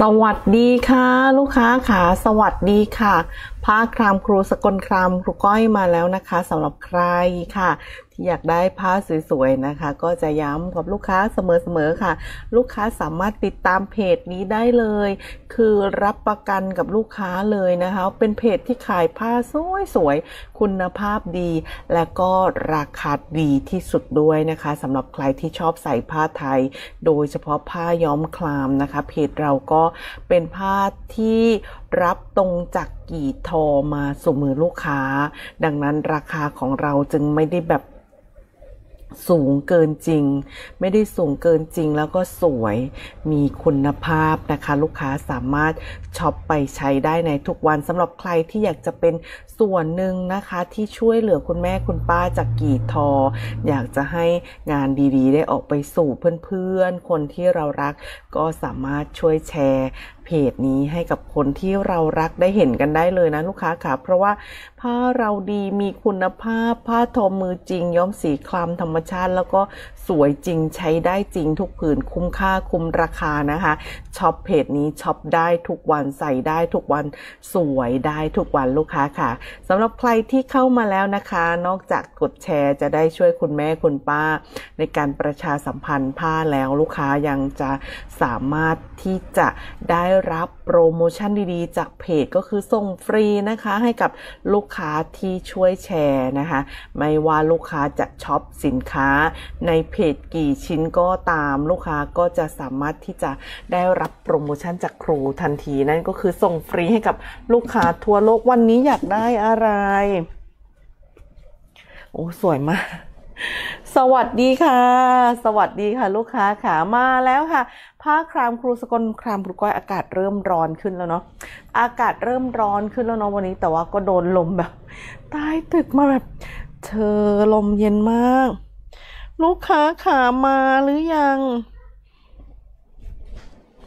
สวัสดีค่ะ ลูกค้าค่ะสวัสดีค่ะผ้าครามครูสกลครามครูก้อยมาแล้วนะคะสำหรับใครค่ะ ที่อยากได้ผ้าสวยๆนะคะ ก็จะย้ำกับลูกค้าเสมอๆค่ะ ลูกค้าสามารถติดตามเพจนี้ได้เลย คือรับประกันกับลูกค้าเลยนะคะ เป็นเพจที่ขายผ้าสวยๆคุณภาพดี และก็ราคาดีที่สุดด้วยนะคะสำหรับใครที่ชอบใส่ผ้าไทย โดยเฉพาะผ้าย้อมคลามนะคะ เพจเราก็เป็นผ้าที่รับตรงจากกี่ทอมาสู่มือลูกค้า ดังนั้นราคาของเราจึงไม่ได้แบบ สูงเกินจริง ไม่ได้สูงเกินจริงแล้วก็สวยมีคุณภาพนะคะ ลูกค้าสามารถช็อปไปใช้ได้ในทุกวันสำหรับใครที่อยากจะเป็นส่วนหนึ่งนะคะ ที่ช่วยเหลือคุณแม่คุณป้าจากกี่ทอ อยากจะให้งานดีๆ ได้ออกไปสู่เพื่อนๆ คนที่เรารักก็สามารถช่วยแชร์ เพจนี้ให้กับคนที่เรารักได้เห็นกันได้เลยนะลูกค้าค่ะ เพราะว่าผ้าเราดีมีคุณภาพ ผ้าทอมือจริง ย้อมสีครามธรรมชาติ แล้วก็สวยจริงใช้ได้จริงทุกผืนคุ้มค่าคุ้มราคานะคะช็อปเพจนี้ช็อปได้ทุกวันใส่ได้ทุกวันสวยได้ทุกวันลูกค้าค่ะสำหรับใครที่เข้ามาแล้วนะคะ นอกจากกดแชร์จะได้ช่วยคุณแม่คุณป้า ในการประชาสัมพันธ์ผ้าแล้วลูกค้ายังจะสามารถที่จะได้รับโปรโมชั่นดีๆ จากเพจก็คือส่งฟรีนะคะให้กับลูกค้าที่ช่วยแชร์นะคะ ไม่ว่าลูกค้าจะช็อปสินค้า ในเพจกี่ชิ้นก็ตามลูกค้าก็จะสามารถที่จะได้รับโปรโมชั่นจากครูทันทีนั่นก็คือส่งฟรีให้กับลูกค้าทั่วโลกวันนี้อยากได้อะไร โอ้สวยมาก สวัสดีค่ะ สวัสดีค่ะ ลูกค้าขามาแล้วค่ะ ผ้าครามครูสกลครามครูก้อยอากาศเริ่มร้อนขึ้นแล้วเนาะอากาศเริ่มร้อนขึ้นแล้วเนาะวันนี้แต่ว่าก็โดนลมแบบใต้ตึกมาแบบ เธอลมเย็นมาก ลูกค้าขามาหรือยัง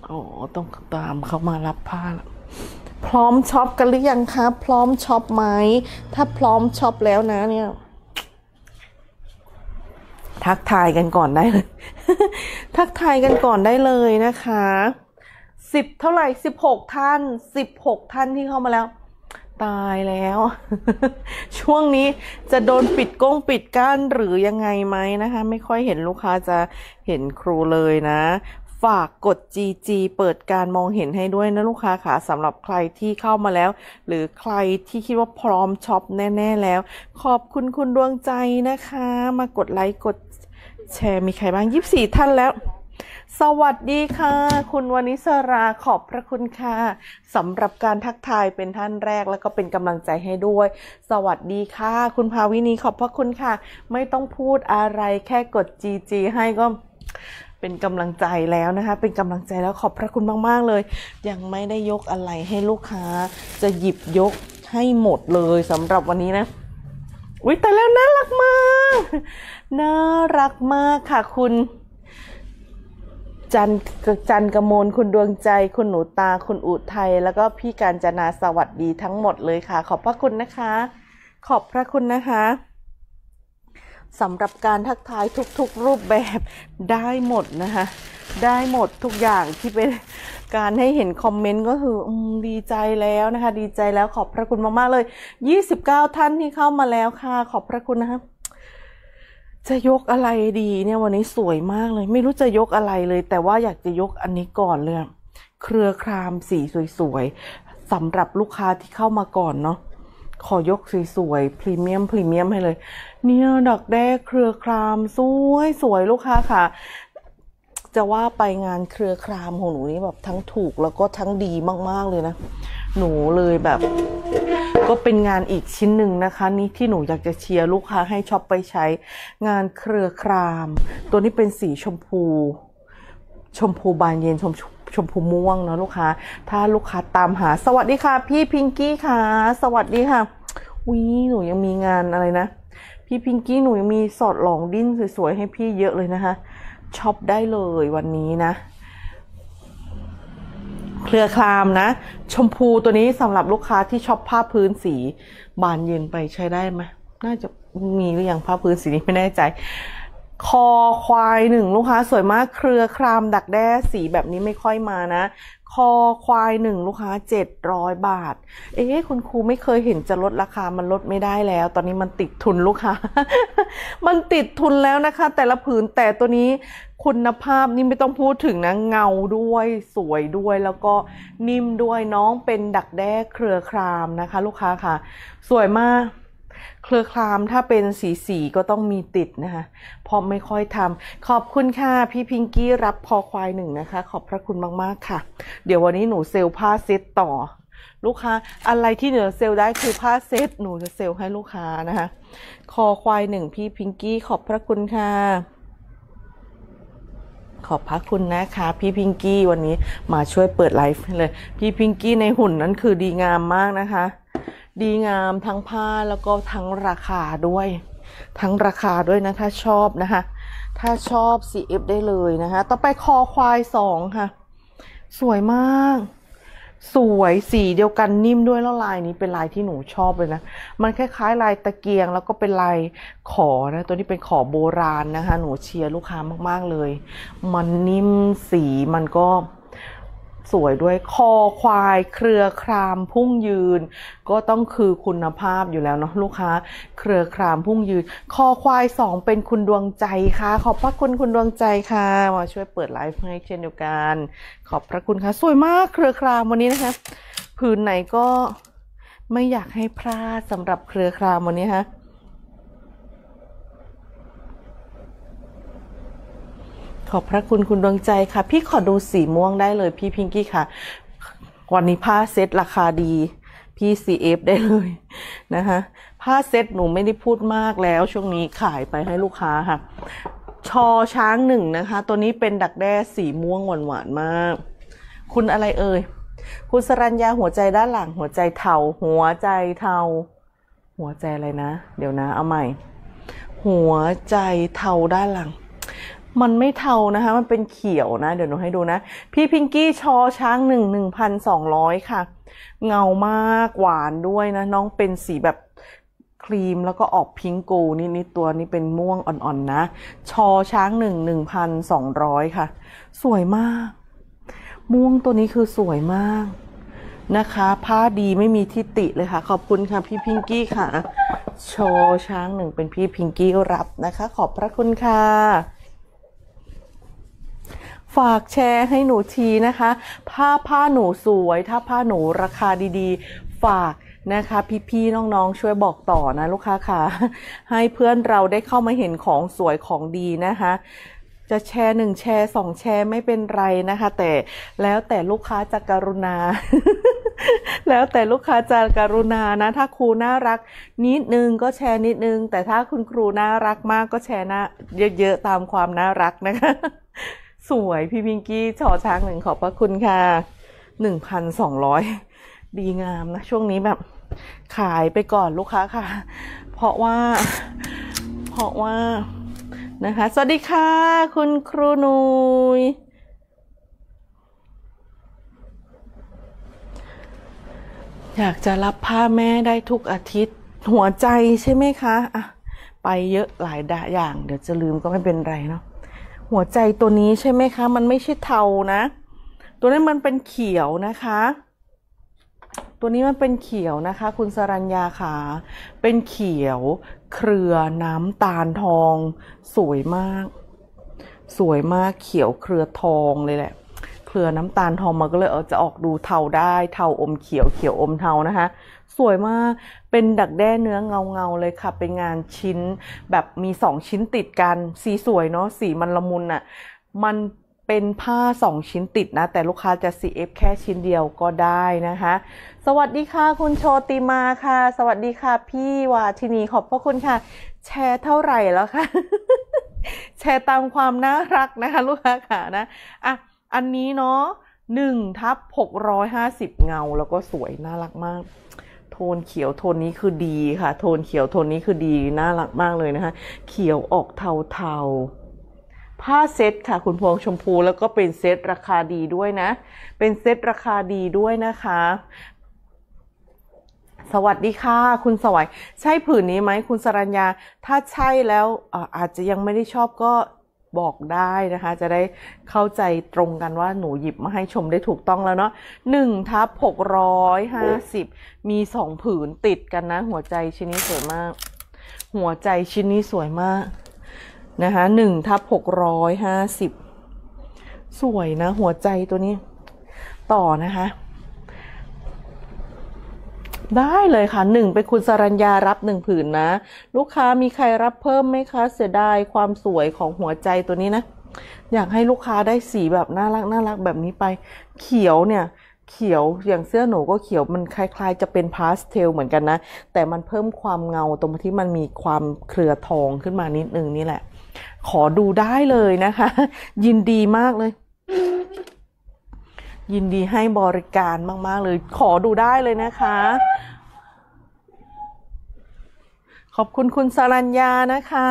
อ๋อต้องตามเขามารับผ้าแล้วพร้อมช็อปกันหรือยังคะพร้อมช็อปไหมถ้าพร้อมช็อปแล้วนะเนี่ย ทักทายกันก่อนได้เลย ทักทายกันก่อนได้เลยนะคะสิบเท่าไหร่สิบหกท่านสิบหกท่านที่เข้ามาแล้ว ตายแล้ว ช่วงนี้จะโดนปิดกงปิดกั้นหรือยังไงไหมนะคะ ไม่ค่อยเห็นลูกค้าจะเห็นครูเลยนะ ฝากกด GG เปิดการมองเห็นให้ด้วยนะลูกค้าค่ะสำหรับใครที่เข้ามาแล้ว หรือใครที่คิดว่าพร้อมช็อปแน่ ๆ แล้ว ขอบคุณคุณดวงใจนะคะ มากดไลค์กด แชร์มีใครบ้างยี่สี่ท่านแล้ว สวัสดีค่ะ คุณวนิสราขอบพระคุณค่ะสำหรับการทักทายเป็นท่านแรกแล้วก็เป็นกำลังใจให้ด้วย สวัสดีค่ะ คุณภาวินีขอบพระคุณค่ะ ไม่ต้องพูดอะไรแค่กด GG ให้ก็เป็นกำลังใจแล้วนะคะ เป็นกำลังใจแล้วขอบพระคุณมาก ๆ เลย ยังไม่ได้ยกอะไรให้ลูกค้า จะหยิบยกให้หมดเลยสำหรับวันนี้นะ อุ้ยแต่แล้วน่ารักมาก น่ารักมากค่ะคุณ จันจันกระมลคุณดวงใจ คุณหนูตาคุณอุทัยแล้วก็พี่การจนาสวัสดีทั้งหมดเลยค่ะ ขอบพระคุณนะคะ ขอบพระคุณนะคะสำหรับการทักทายทุกๆรูปแบบได้หมดนะคะ ได้หมดทุกอย่างที่เป็นการให้เห็นคอมเมนต์ก็คืออดีใจแล้วนะคะ ดีใจแล้วขอบพระคุณมากๆเลย 29 ท่านที่เข้ามาแล้วค่ะ ขอบพระคุณนะคะ จะยกอะไรดีเนี่ยวันนี้สวยมากเลย ไม่รู้จะยกอะไรเลย แต่ว่าอยากจะยกอันนี้ก่อนเลยเครือครามสีสวยๆสำหรับลูกค้าที่เข้ามาก่อนเนาะขอยกสวยๆพรีเมียมพรีเมียมให้เลย เนี่ยดอกแด้เครือครามสวยสวยลูกค้าค่ะ จะว่าไปงานเครือครามของหนูนี่แบบทั้งถูกแล้วก็ทั้งดีมากๆเลยนะ หนูเลยแบบ ก็เป็นงานอีกชิ้นหนึ่งนะคะ นี่ที่หนูอยากจะเชียร์ลูกค้าให้ช็อปไปใช้งานเครือคราม ตัวนี้เป็นสีชมพู ชมพูบานเย็นชมชมพูม่วงเนาะลูกค้า ถ้าลูกค้าตามหา สวัสดีค่ะ พี่พิงกี้ค่ะ สวัสดีค่ะวิหนูยังมีงานอะไรนะ พี่พิงกี้หนูยังมีสอดหลองดิ้นสวยๆให้พี่เยอะเลยนะคะช็อปได้เลยวันนี้นะ เครือครามนะ ชมพูตัวนี้สำหรับลูกค้าที่ชอบผ้าพื้นสี บานเย็นไปใช้ได้ไหมน่าจะมีหรือยังผ้าพื้นสีนี้ไม่แน่ใจ คอควายหนึ่งลูกค้าสวยมากเครือครามดักแด้สีแบบนี้ไม่ค่อยมานะ คอควายหนึ่งลูกค้าเจ็ดร้อยบาท เอ๊ะคุณครูไม่เคยเห็นจะลดราคามันลดไม่ได้แล้ว ตอนนี้มันติดทุนลูกค้า มันติดทุนแล้วนะคะ แต่ละผืนแต่ตัวนี้ คุณภาพนี่ไม่ต้องพูดถึงนะเงาด้วยสวยด้วยแล้วก็นิ่มด้วยน้องเป็นดักแด้เครือครามนะคะ ลูกค้าค่ะ สวยมาก เครือครามถ้าเป็นสีสีก็ต้องมีติดนะคะเพราะไม่ค่อยทำขอบคุณค่ะ พี่พิงกี้รับพอควายหนึ่งนะคะ ขอบพระคุณมาก ๆ ค่ะ เดี๋ยววันนี้หนูเซลผ้าเซตต่อ ลูกค้าอะไรที่เหนือเซลได้คือผ้าเซตหนูจะเซลให้ลูกค้านะคะ คอควายหนึ่งพี่พิงกี้ขอบพระคุณค่ะ ขอบพระคุณนะคะพี่พิงกี้วันนี้มาช่วยเปิดไลฟ์เลย พี่พิงกี้ในหุ่นนั้นคือดีงามมากนะคะ ดีงามทั้งผ้าแล้วก็ทั้งราคาด้วย ทั้งราคาด้วยนะถ้าชอบนะคะ ถ้าชอบ CF ได้เลยนะคะ ต่อไปคอควายสองค่ะ สวยมาก สวยสีเดียวกันนิ่มด้วยแล้วลายนี้เป็นลายที่หนูชอบเลยนะ มันคล้ายๆ ลายตะเกียงแล้วก็เป็นลายขอนะตัวนี้เป็นขอโบราณนะคะ หนูเชียร์ลูกค้ามากๆเลย มันนิ่มสีมันก็ สวยด้วยคอควาย เครือครามพุ่งยืน ก็ต้องคือคุณภาพอยู่แล้วเนาะลูกค้า เครือครามพุ่งยืน คอควายสองเป็นคุณดวงใจค่ะ ขอบพระคุณคุณดวงใจค่ะมาช่วยเปิดไลฟ์ให้เช่นเดียวกัน ขอบพระคุณค่ะ สวยมากเครือครามวันนี้นะคะผืนไหนก็ไม่อยากให้พลาดสำหรับเครือครามวันนี้ฮะ ขอบพระคุณคุณดวงใจค่ะ พี่ขอดูสีม่วงได้เลยพี่พิงกี้ค่ะ วันนี้ผ้าเซ็ตราคาดีพี่ CF ได้เลยนะคะผ้าเซ็ตหนูไม่ได้พูดมากแล้วช่วงนี้ขายไปให้ลูกค้าค่ะ ชอช้างหนึ่งนะคะ ตัวนี้เป็นดักแด้สีม่วงหวานหวานๆมาก คุณอะไรเอ่ย คุณสรัญญาหัวใจด้านหลังหัวใจเทาหัวใจเทาหัวใจอะไรนะ เดี๋ยวนะ เอาใหม่ หัวใจเทาด้านหลัง มันไม่เทานะคะ มันเป็นเขียวนะ เดี๋ยวหนูให้ดูนะ พี่พิงกี้ชอช้างหนึ่งหนึ่งพันสองร้อยค่ะ เงามากหวานด้วยนะ น้องเป็นสีแบบครีมแล้วก็ออกพิงกูนิดนิดๆตัวนี้เป็นม่วงอ่อนๆนะ ชอช้างหนึ่งหนึ่งพันสองร้อยค่ะ สวยมาก ม่วงตัวนี้คือสวยมากนะคะ ผ้าดีไม่มีทิฏฐิเลยค่ะ ขอบคุณค่ะพี่พิงกี้ค่ะ โชว์ช้างหนึ่งเป็นพี่พิงกี้รับนะคะ ขอบพระคุณค่ะ ฝากแชร์ให้หนูทีนะคะ ผ้าผ้าหนูสวย ถ้าผ้าหนูราคาดีๆ ฝากนะคะ พี่ๆน้องๆช่วยบอกต่อนะลูกค้าค่ะ ให้เพื่อนเราได้เข้ามาเห็นของสวยของดีนะคะจะแชร์หนึ่งแชร์สองแชร์ไม่เป็นไรนะคะ แต่แล้วแต่ลูกค้าจะกรุณา แล้วแต่ลูกค้าจะกรุณานะ ถ้าครูน่ารัก นิดนึงก็แชร์นิดนึง แต่ถ้าคุณครูน่ารักมากก็แชร์นะเยอะๆตามความน่ารักนะคะ สวยพี่พิงกี้ชอช้างหนึ่งขอบพระคุณค่ะหนึ่งพันสองร้อยดีงามนะ ช่วงนี้แบบขายไปก่อนลูกค้าค่ะ เพราะว่า เพราะว่านะคะ สวัสดีค่ะ คุณครูนุยอยากจะรับผ้าแม่ได้ทุกอาทิตย์หัวใจใช่ไหมคะ อะ ไปเยอะหลายอย่าง เดี๋ยวจะลืมก็ไม่เป็นไรเนาะ หัวใจตัวนี้ใช่ไหมคะ มันไม่ใช่เทานะ ตัวนี้มันเป็นเขียวนะคะ ตัวนี้มันเป็นเขียวนะคะ คุณสรัญญาค่ะเป็นเขียวเครือน้ำตาลทอง สวยมาก สวยมากเขียวเครือทองเลยแหละ เครือน้ำตาลทองมันก็เลยเออจะออกดูเทาได้ เทาอมเขียวเขียวอมเทานะคะ สวยมาก เป็นดักแด้เนื้อเงาเงาๆเลยค่ะ เป็นงานชิ้นแบบมีสองชิ้นติดกัน สีสวยเนาะ สีมันละมุนอะ่ะ มันเป็นผ้าสองชิ้นติดนะ แต่ลูกค้าจะ CF แค่ชิ้นเดียวก็ได้นะคะ สวัสดีค่ะคุณโชติมาค่ะ สวัสดีค่ะ พี่วาทินีขอบพระคุณค่ะ แชร์เท่าไหร่แล้วคะแชร์ตามความน่ารักนะคะ ลูกค้าค่ะนะ อะ อันนี้เนาะหนึ่งทับหกร้อยห้าสิบเงาแล้วก็สวยน่ารักมาก นเขียวโทนนี้คือดีค่ะ โทนเขียวโทนนี้คือดีน่ารักมากเลยนะคะ เขียวออกเทาๆ ผ้าเซ็ตค่ะ คุณพวงชมพูแล้วก็เป็นเซ็ตราคาดีด้วยนะ เป็นเซ็ตราคาดีด้วยนะคะ สวัสดีค่ะ คุณสวัย ใช่ผืนนี้ไหมคุณสรัญญา ถ้าใช่แล้วอาจจะยังไม่ได้ชอบก็ บอกได้นะคะ จะได้เข้าใจตรงกันว่าหนูหยิบมาให้ชมได้ถูกต้องแล้วเนาะหนึ่งทับหกร้อยห้าสิบมีสองผืนติดกันนะ หัวใจชิ้นนี้สวยมาก หัวใจชิ้นนี้สวยมากนะคะหนึ่งทับหกร้อยห้าสิบสวยนะ หัวใจตัวนี้ ต่อนะคะ ได้เลยค่ะหนึ่งเป็นคุณสรัญญารับหนึ่งผืนนะ ลูกค้ามีใครรับเพิ่มไหมคะเสียดายความสวยของหัวใจตัวนี้นะ อยากให้ลูกค้าได้สีแบบน่ารักน่ารักแบบนี้ไป เขียวเนี่ยเขียวอย่างเสื้อหนูก็เขียวมันคล้าย ๆ จะเป็นพาสเทลเหมือนกันนะ แต่มันเพิ่มความเงาตรงที่มันมีความเครือทองขึ้นมานิดนึงนี่แหละ ขอดูได้เลยนะคะ ยินดีมากเลย ยินดีให้บริการมาก ๆ เลย ขอดูได้เลยนะคะ ขอบคุณคุณสรัญญานะคะ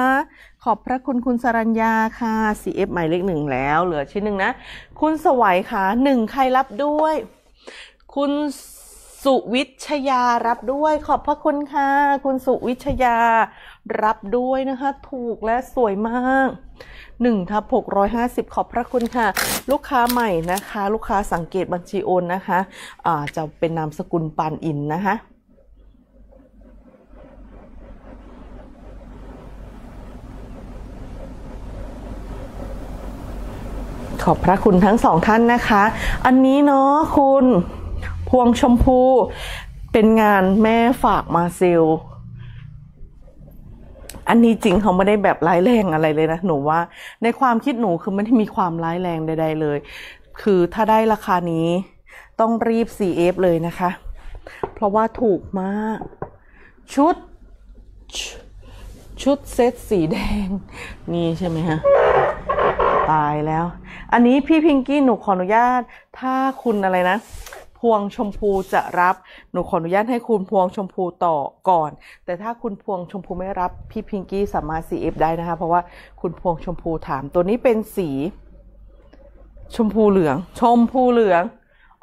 ขอบพระคุณคุณสรัญญาค่ะ CF หมายเลขหนึ่งแล้ว เหลือชิ้นหนึ่งนะ คุณสวัยค่ะหนึ่งใครรับด้วย คุณสุวิชยารับด้วยขอบพระคุณค่ะ คุณสุวิชยารับด้วยนะคะ ถูกและสวยมาก หนึ่งทับหกร้อยห้าสิบขอบพระคุณค่ะ ลูกค้าใหม่นะคะ ลูกค้าสังเกตบัญชีโอนนะคะอ่าจะเป็นนามสกุลปานอินนะคะขอบพระคุณทั้งสองท่านนะคะ อันนี้เนาะคุณพวงชมพูเป็นงานแม่ฝากมาเซล อันนี้จริงเขาไม่ได้แบบร้ายแรงอะไรเลยนะหนูว่าในความคิดหนูคือไม่ได้มีความร้ายแรงใด ๆ เลย คือถ้าได้ราคานี้ต้องรีบ CF เลยนะคะ เพราะว่าถูกมาก ชุด ชุดเซตสีแดง นี่ใช่ไหมฮะตายแล้ว อันนี้พี่พิงกี้หนูขออนุญาต ถ้าคุณอะไรนะ พวงชมพูจะรับ หนูขออนุญาตให้คุณพวงชมพูต่อก่อน แต่ถ้าคุณพวงชมพูไม่รับ พี่พิงกี้สามารถ CF ได้นะคะ เพราะว่าคุณพวงชมพูถาม ตัวนี้เป็นสี ชมพูเหลือง ชมพูเหลือง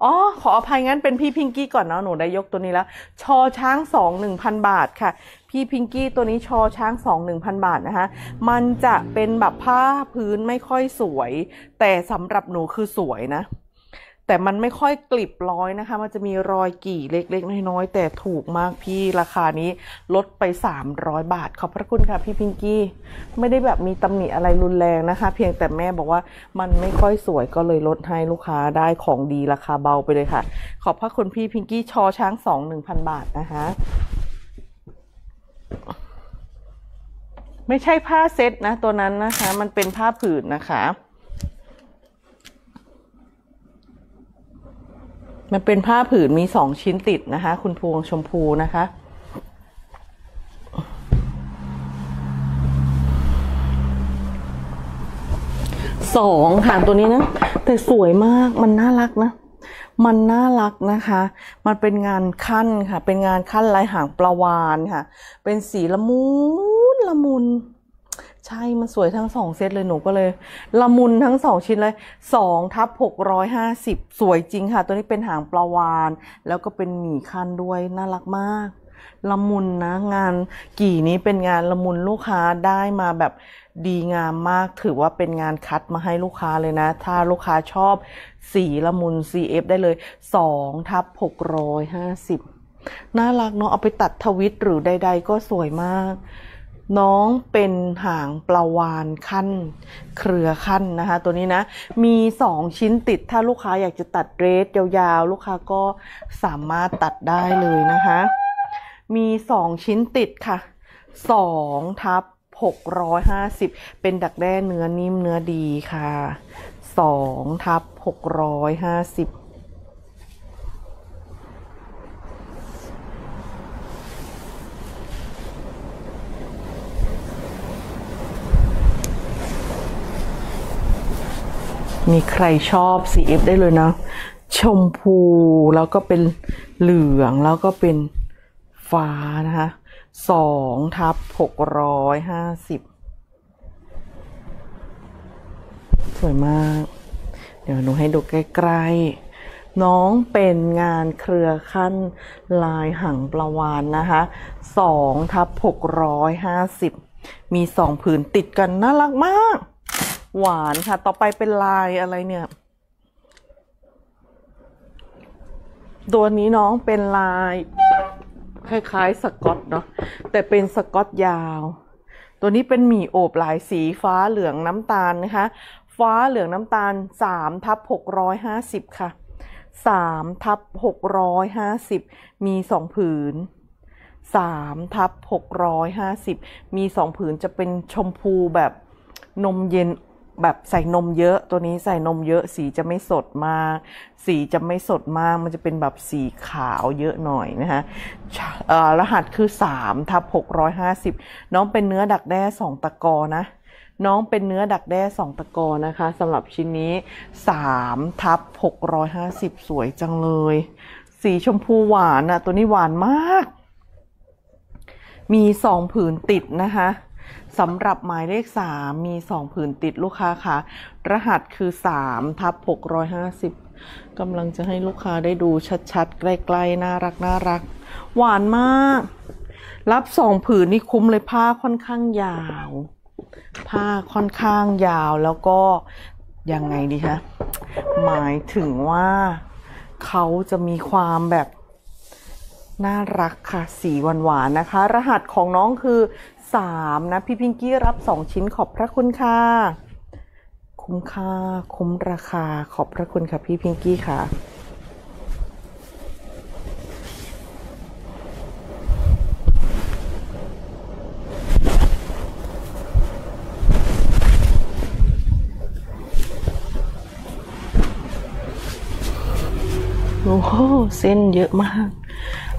อ๋อ ขออภัยงั้นเป็นพี่พิงกี้ก่อนเนาะ หนูได้ยกตัวนี้แล้ว ชอช้างสองหนึ่งพันบาทค่ะ พี่พิงกี้ตัวนี้ชอช้างสองหนึ่งพันบาทนะคะ มันจะเป็นแบบผ้าพื้นไม่ค่อยสวย แต่สำหรับหนูคือสวยนะ แต่มันไม่ค่อยกลิบร้อยนะคะ มันจะมีรอยกี่เล็กๆ น้อยๆ แต่ถูกมากพี่ราคานี้ลดไป 300 บาท ขอบพระคุณค่ะพี่พิงกี้ ไม่ได้แบบมีตำหนิอะไรรุนแรงนะคะ เพียงแต่แม่บอกว่ามันไม่ค่อยสวยก็เลยลดให้ลูกค้าได้ของดีราคาเบาไปเลยค่ะ ขอบพระคุณพี่พิงกี้ชอช้างสองหนึ่งพันบาทนะคะไม่ใช่ผ้าเซ็ตนะ ตัวนั้นนะคะ มันเป็นผ้าผืนนะคะ มันเป็นผ้าผืนมีสองชิ้นติดนะคะ คุณพวงชมพูนะคะ สองค่ะตัวนี้นะ แต่สวยมากมันน่ารักนะ มันน่ารักนะคะ มันเป็นงานขั้นค่ะ เป็นงานขั้นลายหางปลาวานค่ะ เป็นสีละมุนละมุน ใช่มันสวยทั้งสองเซตเลยหนูก็เลย ละมุนทั้งสองชิ้นเลยสองทับหกร้อยห้าสิบสวยจริงค่ะ ตัวนี้เป็นหางปลาวาน แล้วก็เป็นหมีขั้นด้วยน่ารักมาก ละมุนนะงานกี่นี้เป็นงานละมุนลูกค้าได้มาแบบดีงามมากถือว่าเป็นงานคัดมาให้ลูกค้าเลยนะ ถ้าลูกค้าชอบสีละมุน CF ได้เลย2ทับ650 น่ารักเนาะเอาไปตัดทวิตหรือใด ๆ ก็สวยมาก น้องเป็นหางปลาวานขั้น เครือขั้นนะคะ ตัวนี้นะ มี 2 ชิ้นติดถ้าลูกค้าอยากจะตัดเรสยาวๆ ลูกค้าก็สามารถตัดได้เลยนะคะ มี 2 ชิ้นติดค่ะ2ทับ650 เป็นดักแด้เนื้อนิ่มเนื้อดีค่ะ2ทับ650 มีใครชอบ CF ได้เลยนะ ชมพูแล้วก็เป็นเหลืองแล้วก็เป็นฟ้านะคะสองทับหกร้อยห้าสิบสวยมาก เดี๋ยวหนูให้ดูใกล้ๆ น้องเป็นงานเครือขั้นลายหังปลาวานนะคะสองทับหกร้อยห้าสิบมีสองผืนติดกันน่ารักมาก หวานค่ะ ต่อไปเป็นลายอะไรเนี่ย ตัวนี้น้องเป็นลาย คล้ายๆสกอตเนาะแต่เป็นสกอตยาว ตัวนี้เป็นหมี่โอบลายสีฟ้าเหลืองน้ำตาลนะคะ ฟ้าเหลืองน้ำตาล3ทับ650ค่ะ3ทับ650มี2ผืน3ทับ650มี2ผืนจะเป็นชมพูแบบนมเย็น แบบใส่นมเยอะ ตัวนี้ใส่นมเยอะ สีจะไม่สดมาก สีจะไม่สดมาก มันจะเป็นแบบสีขาวเยอะหน่อยนะคะรหัสคือ3ทับ650 น้องเป็นเนื้อดักแด้ 2 ตะกอนะ น้องเป็นเนื้อดักแด้ 2 ตะกอนะคะสำหรับชิ้นนี้3ทับ650 สวยจังเลย สีชมพูหวานอะตัวนี้หวานมาก มีสองผืนติดนะคะ สำหรับหมายเลข 3 มี 2 ผืนติดลูกค้าค่ะ รหัสคือ3ทับ650กำลังจะให้ลูกค้าได้ดูชัดๆ ใกล้ๆ น่ารักน่ารัก หวานมาก รับสองผืนนี่คุ้มเลยผ้าค่อนข้างยาว ผ้าค่อนข้างยาวแล้วก็ ยังไงดีคะ หมายถึงว่าเขาจะมีความแบบน่ารักค่ะ สีหวานๆนะคะ รหัสของน้องคือ 3 นะ พี่พิงกี้รับ 2 ชิ้นขอบพระคุณค่ะ คุ้มค่า คุ้มราคาขอบพระคุณค่ะ พี่พิงกี้ค่ะโอ้โหเส้นเยอะมาก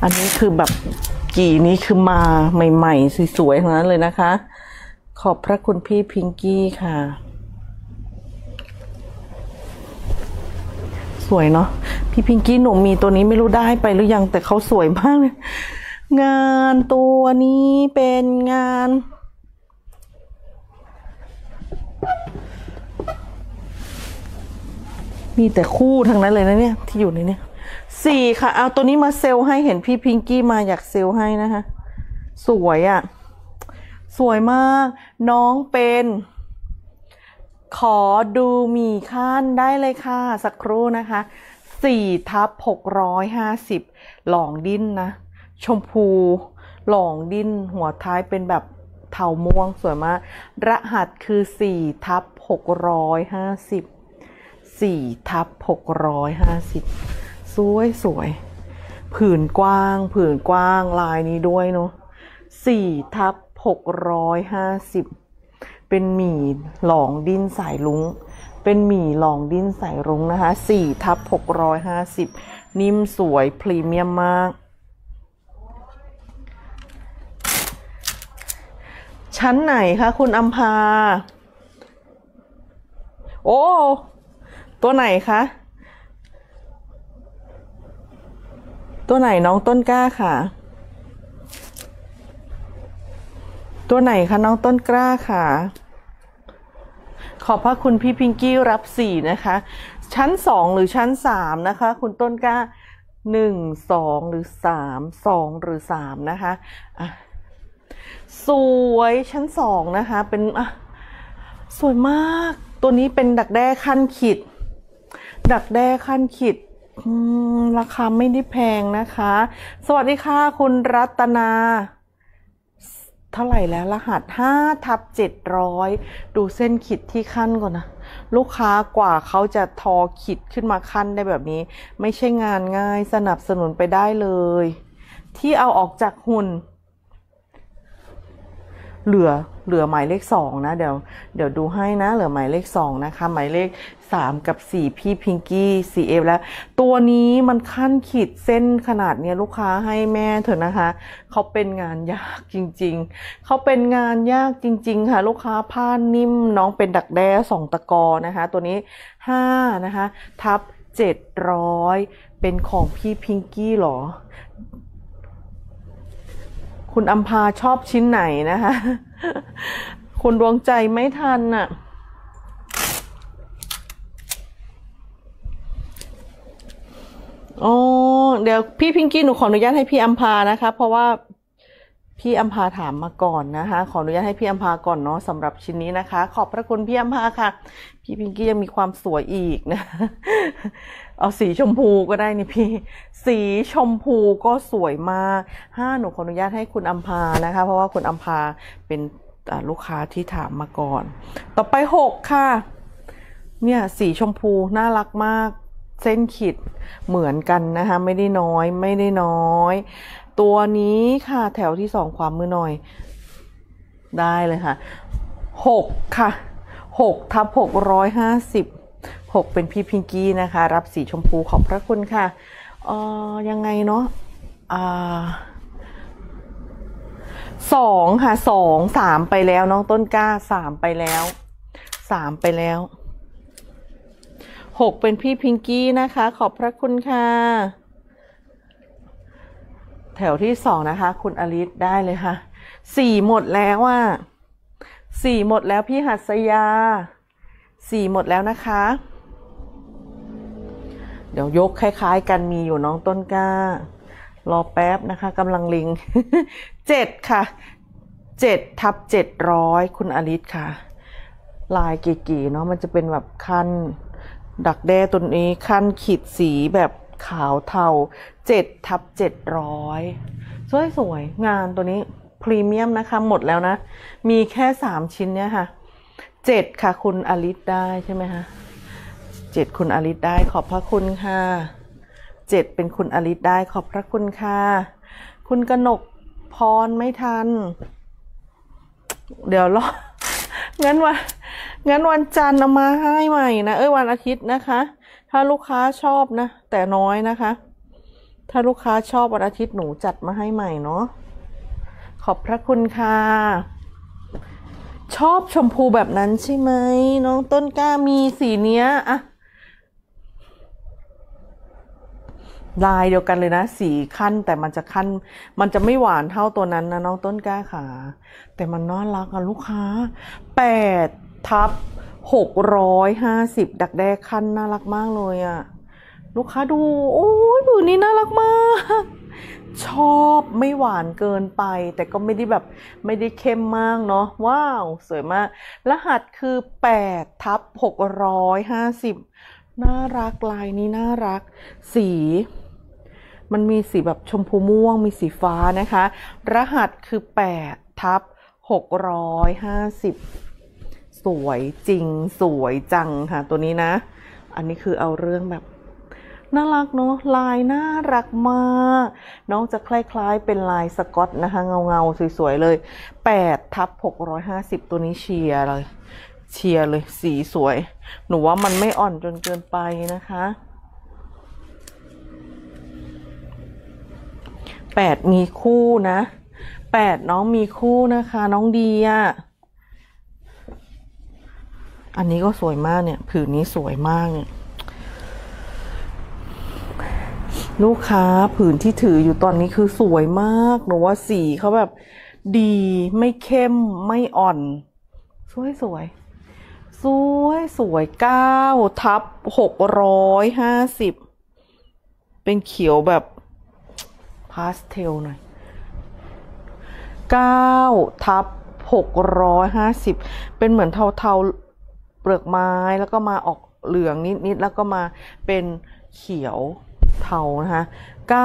อันนี้คือแบบ กี่นี้คือมาใหม่ ๆ สวยๆทั้งนั้นเลยนะคะ ขอบพระคุณพี่พิงกี้ค่ะ สวยเนาะพี่พิงกี้หนูมีตัวนี้ไม่รู้ได้ไปหรือยังแต่เขาสวยมากเลยงานตัวนี้เป็นงาน มีแต่คู่ทั้งนั้นเลยนะเนี่ย ที่อยู่ในเนี่ย สี่ค่ะ เอาตัวนี้มาเซลให้เห็นพี่พิงกี้มาอยากเซลให้นะคะ สวยอะ่ะ สวยมาก น้องเป็น ขอดูมีขั้นได้เลยค่ะ สักครู่นะคะสี่ทับหกร้อยห้าสิบหลองดิ้นนะ ชมพูหลองดิ้น หัวท้ายเป็นแบบเทาม่วงสวยมาก รหัสคือสี่ทับหกร้อยห้าสิบสี่ทับหกร้อยห้าสิบ สวยสวย ผืนกว้าง ผืนกว้างลายนี้ด้วยเนาะสี่ทับหกร้อยห้าสิบเป็นหมี่หลองดิ้นสายลุง เป็นหมี่หลองดิ้นสายรุ้งนะคะสี่ทับหกร้อยห้าสิบนิ่มสวยพรีเมียมมาก ชั้นไหนคะคุณอัมพา โอ้ ตัวไหนคะ ตัวไหนน้องต้นกล้าค่ะ ตัวไหนคะน้องต้นกล้าค่ะ ขอบพระคุณพี่พิงกี้รับสี่นะคะ ชั้นสองหรือชั้นสามนะคะ คุณต้นกล้าหนึ่งสองหรือสามสองหรือสามนะคะอะสวยชั้นสองนะคะ เป็นอะสวยมาก ตัวนี้เป็นดักแด้ขั้นขีด ดักแด้ขั้นขีด ราคาไม่ได้แพงนะคะ สวัสดีค่ะคุณรัตนา เท่าไหร่แล้วรหัสห้าทับเจ็ดร้อยดูเส้นขีดที่ขั้นก่อนนะ ลูกค้ากว่าเขาจะทอขีดขึ้นมาขั้นได้แบบนี้ ไม่ใช่งานง่ายสนับสนุนไปได้เลย ที่เอาออกจากหุ่น เหลือเหลือหมายเลขสองนะ เดี๋ยวเดี๋ยวดูให้นะ เหลือหมายเลขสองนะคะ หมายเลขสามกับสี่พี่พิงกี้ซีเอฟแล้ว ตัวนี้มันขั้นขีดเส้นขนาดเนี้ยลูกค้าให้แม่เถอะนะคะ เขาเป็นงานยากจริง ๆ เขาเป็นงานยากจริง ๆ ค่ะ ลูกค้าผ้านิ่มน้องเป็นดักแด้สองตะกอนะคะ ตัวนี้ห้านะคะ ทับเจ็ดร้อยเป็นของพี่พิงกี้หรอ คุณอัมพาชอบชิ้นไหนนะคะ คุณดวงใจไม่ทันน่ะอ๋อเดี๋ยวพี่พิงกี้หนูขออนุญาตให้พี่อัมพานะคะ เพราะว่า พี่อัมพาถามมาก่อนนะคะ ขออนุญาตให้พี่อัมพาก่อนเนาะสำหรับชิ้นนี้นะคะ ขอบพระคุณพี่อัมพาค่ะ พี่พิงกี้ยังมีความสวยอีกนะเอาสีชมพูก็ได้นี่พี่ สีชมพูก็สวยมากห้าหนูขออนุญาตให้คุณอัมพานะคะ เพราะว่าคุณอัมพาเป็นลูกค้าที่ถามมาก่อน ต่อไปหกค่ะ เนี่ยสีชมพูน่ารักมาก เส้นขีดเหมือนกันนะคะ ไม่ได้น้อย ไม่ได้น้อย ตัวนี้ค่ะ แถวที่สองความมือหน่อย ได้เลยค่ะหกค่ะหกทับหกร้อยห้าสิบหกเป็นพี่พิงกี้นะคะ รับสีชมพูขอบพระคุณค่ะเออยังไงเนาะอ่าสองค่ะสองสามไปแล้วน้องต้นกล้าสามไปแล้วสามไปแล้วหกเป็นพี่พิงกี้นะคะ ขอบพระคุณค่ะ แถวที่สองนะคะ คุณอลิศได้เลยค่ะสี่หมดแล้วอะสี่หมดแล้วพี่หัสยาสี่หมดแล้วนะคะ เดี๋ยวยกคล้ายๆ กันมีอยู่น้องต้นกล้ารอแป๊บนะคะกำลังลิงเจ็ดค่ะเจ็ดทับเจ็ดร้อยคุณอลิศค่ะ ลายเก๋ๆเนาะมันจะเป็นแบบคันดักแด้ตัวนี้ขั้นขีดสีแบบ ขาวเทาเจ็ดทับเจ็ดร้อยสวยสวยๆงานตัวนี้พรีเมียมนะคะ หมดแล้วนะ มีแค่สามชิ้นเนี่ยค่ะเจ็ดค่ะคุณอลิศได้ใช่ไหมคะเจ็ดคุณอลิศได้ขอบพระคุณค่ะเจ็ดเป็นคุณอลิศได้ขอบพระคุณค่ะ คุณกนกพรไม่ทัน เดี๋ยวรองั้นวันงั้นวันจันทร์เอามาให้ใหม่นะ เอ้ยวันอาทิตย์นะคะ ถ้าลูกค้าชอบนะ แต่น้อยนะคะ ถ้าลูกค้าชอบวันอาทิตย์หนูจัดมาให้ใหม่เนาะขอบพระคุณค่ะ ชอบชมพูแบบนั้นใช่ไหมน้องต้นกล้ามีสีเนี้ยอะลายเดียวกันเลยนะ สีขั้นแต่มันจะขั้น มันจะไม่หวานเท่าตัวนั้นนะน้องต้นกล้าขาแต่มันน่ารักอะลูกค้าแปดทับ หกร้อยห้าสิบดักแด้ขั้นน่ารักมากเลยอะลูกค้าดู โอ้ยผืนนี้น่ารักมาก ชอบไม่หวานเกินไป แต่ก็ไม่ได้แบบไม่ได้เข้มมากเนาะว้าว สวยมาก รหัสคือ8ทับ650 น่ารักลายนี้น่ารัก สี มันมีสีแบบชมพูม่วง มีสีฟ้านะคะ รหัสคือ8ทับ650 สวยจริงสวยจังค่ะ ตัวนี้นะ อันนี้คือเอาเรื่องแบบน่ารักเนาะลายน่ารักมาก น้องจะคล้ายๆเป็นลายสกอตนะคะ เงาๆ สวยๆ เลย8ทับ650 ตัวนี้เชียร์เลย เชียร์เลยสีสวย หนูว่ามันไม่อ่อนจนเกินไปนะคะ8มีคู่นะ8น้องมีคู่นะคะ น้องดีอะ อันนี้ก็สวยมากเนี่ย ผืนนี้สวยมากเนี่ย ลูกค้าผืนที่ถืออยู่ตอนนี้คือสวยมากหนูว่าสีเขาแบบ ดีไม่เข้มไม่อ่อน สวยสวยสวยสวยเก้าทับหกร้อยห้าสิบเป็นเขียวแบบพาสเทลหน่อยเก้าทับหกร้อยห้าสิบเป็นเหมือนเทาๆ เปลือกไม้แล้วก็มาออกเหลืองนิดๆแล้วก็มาเป็นเขียวเทานะคะ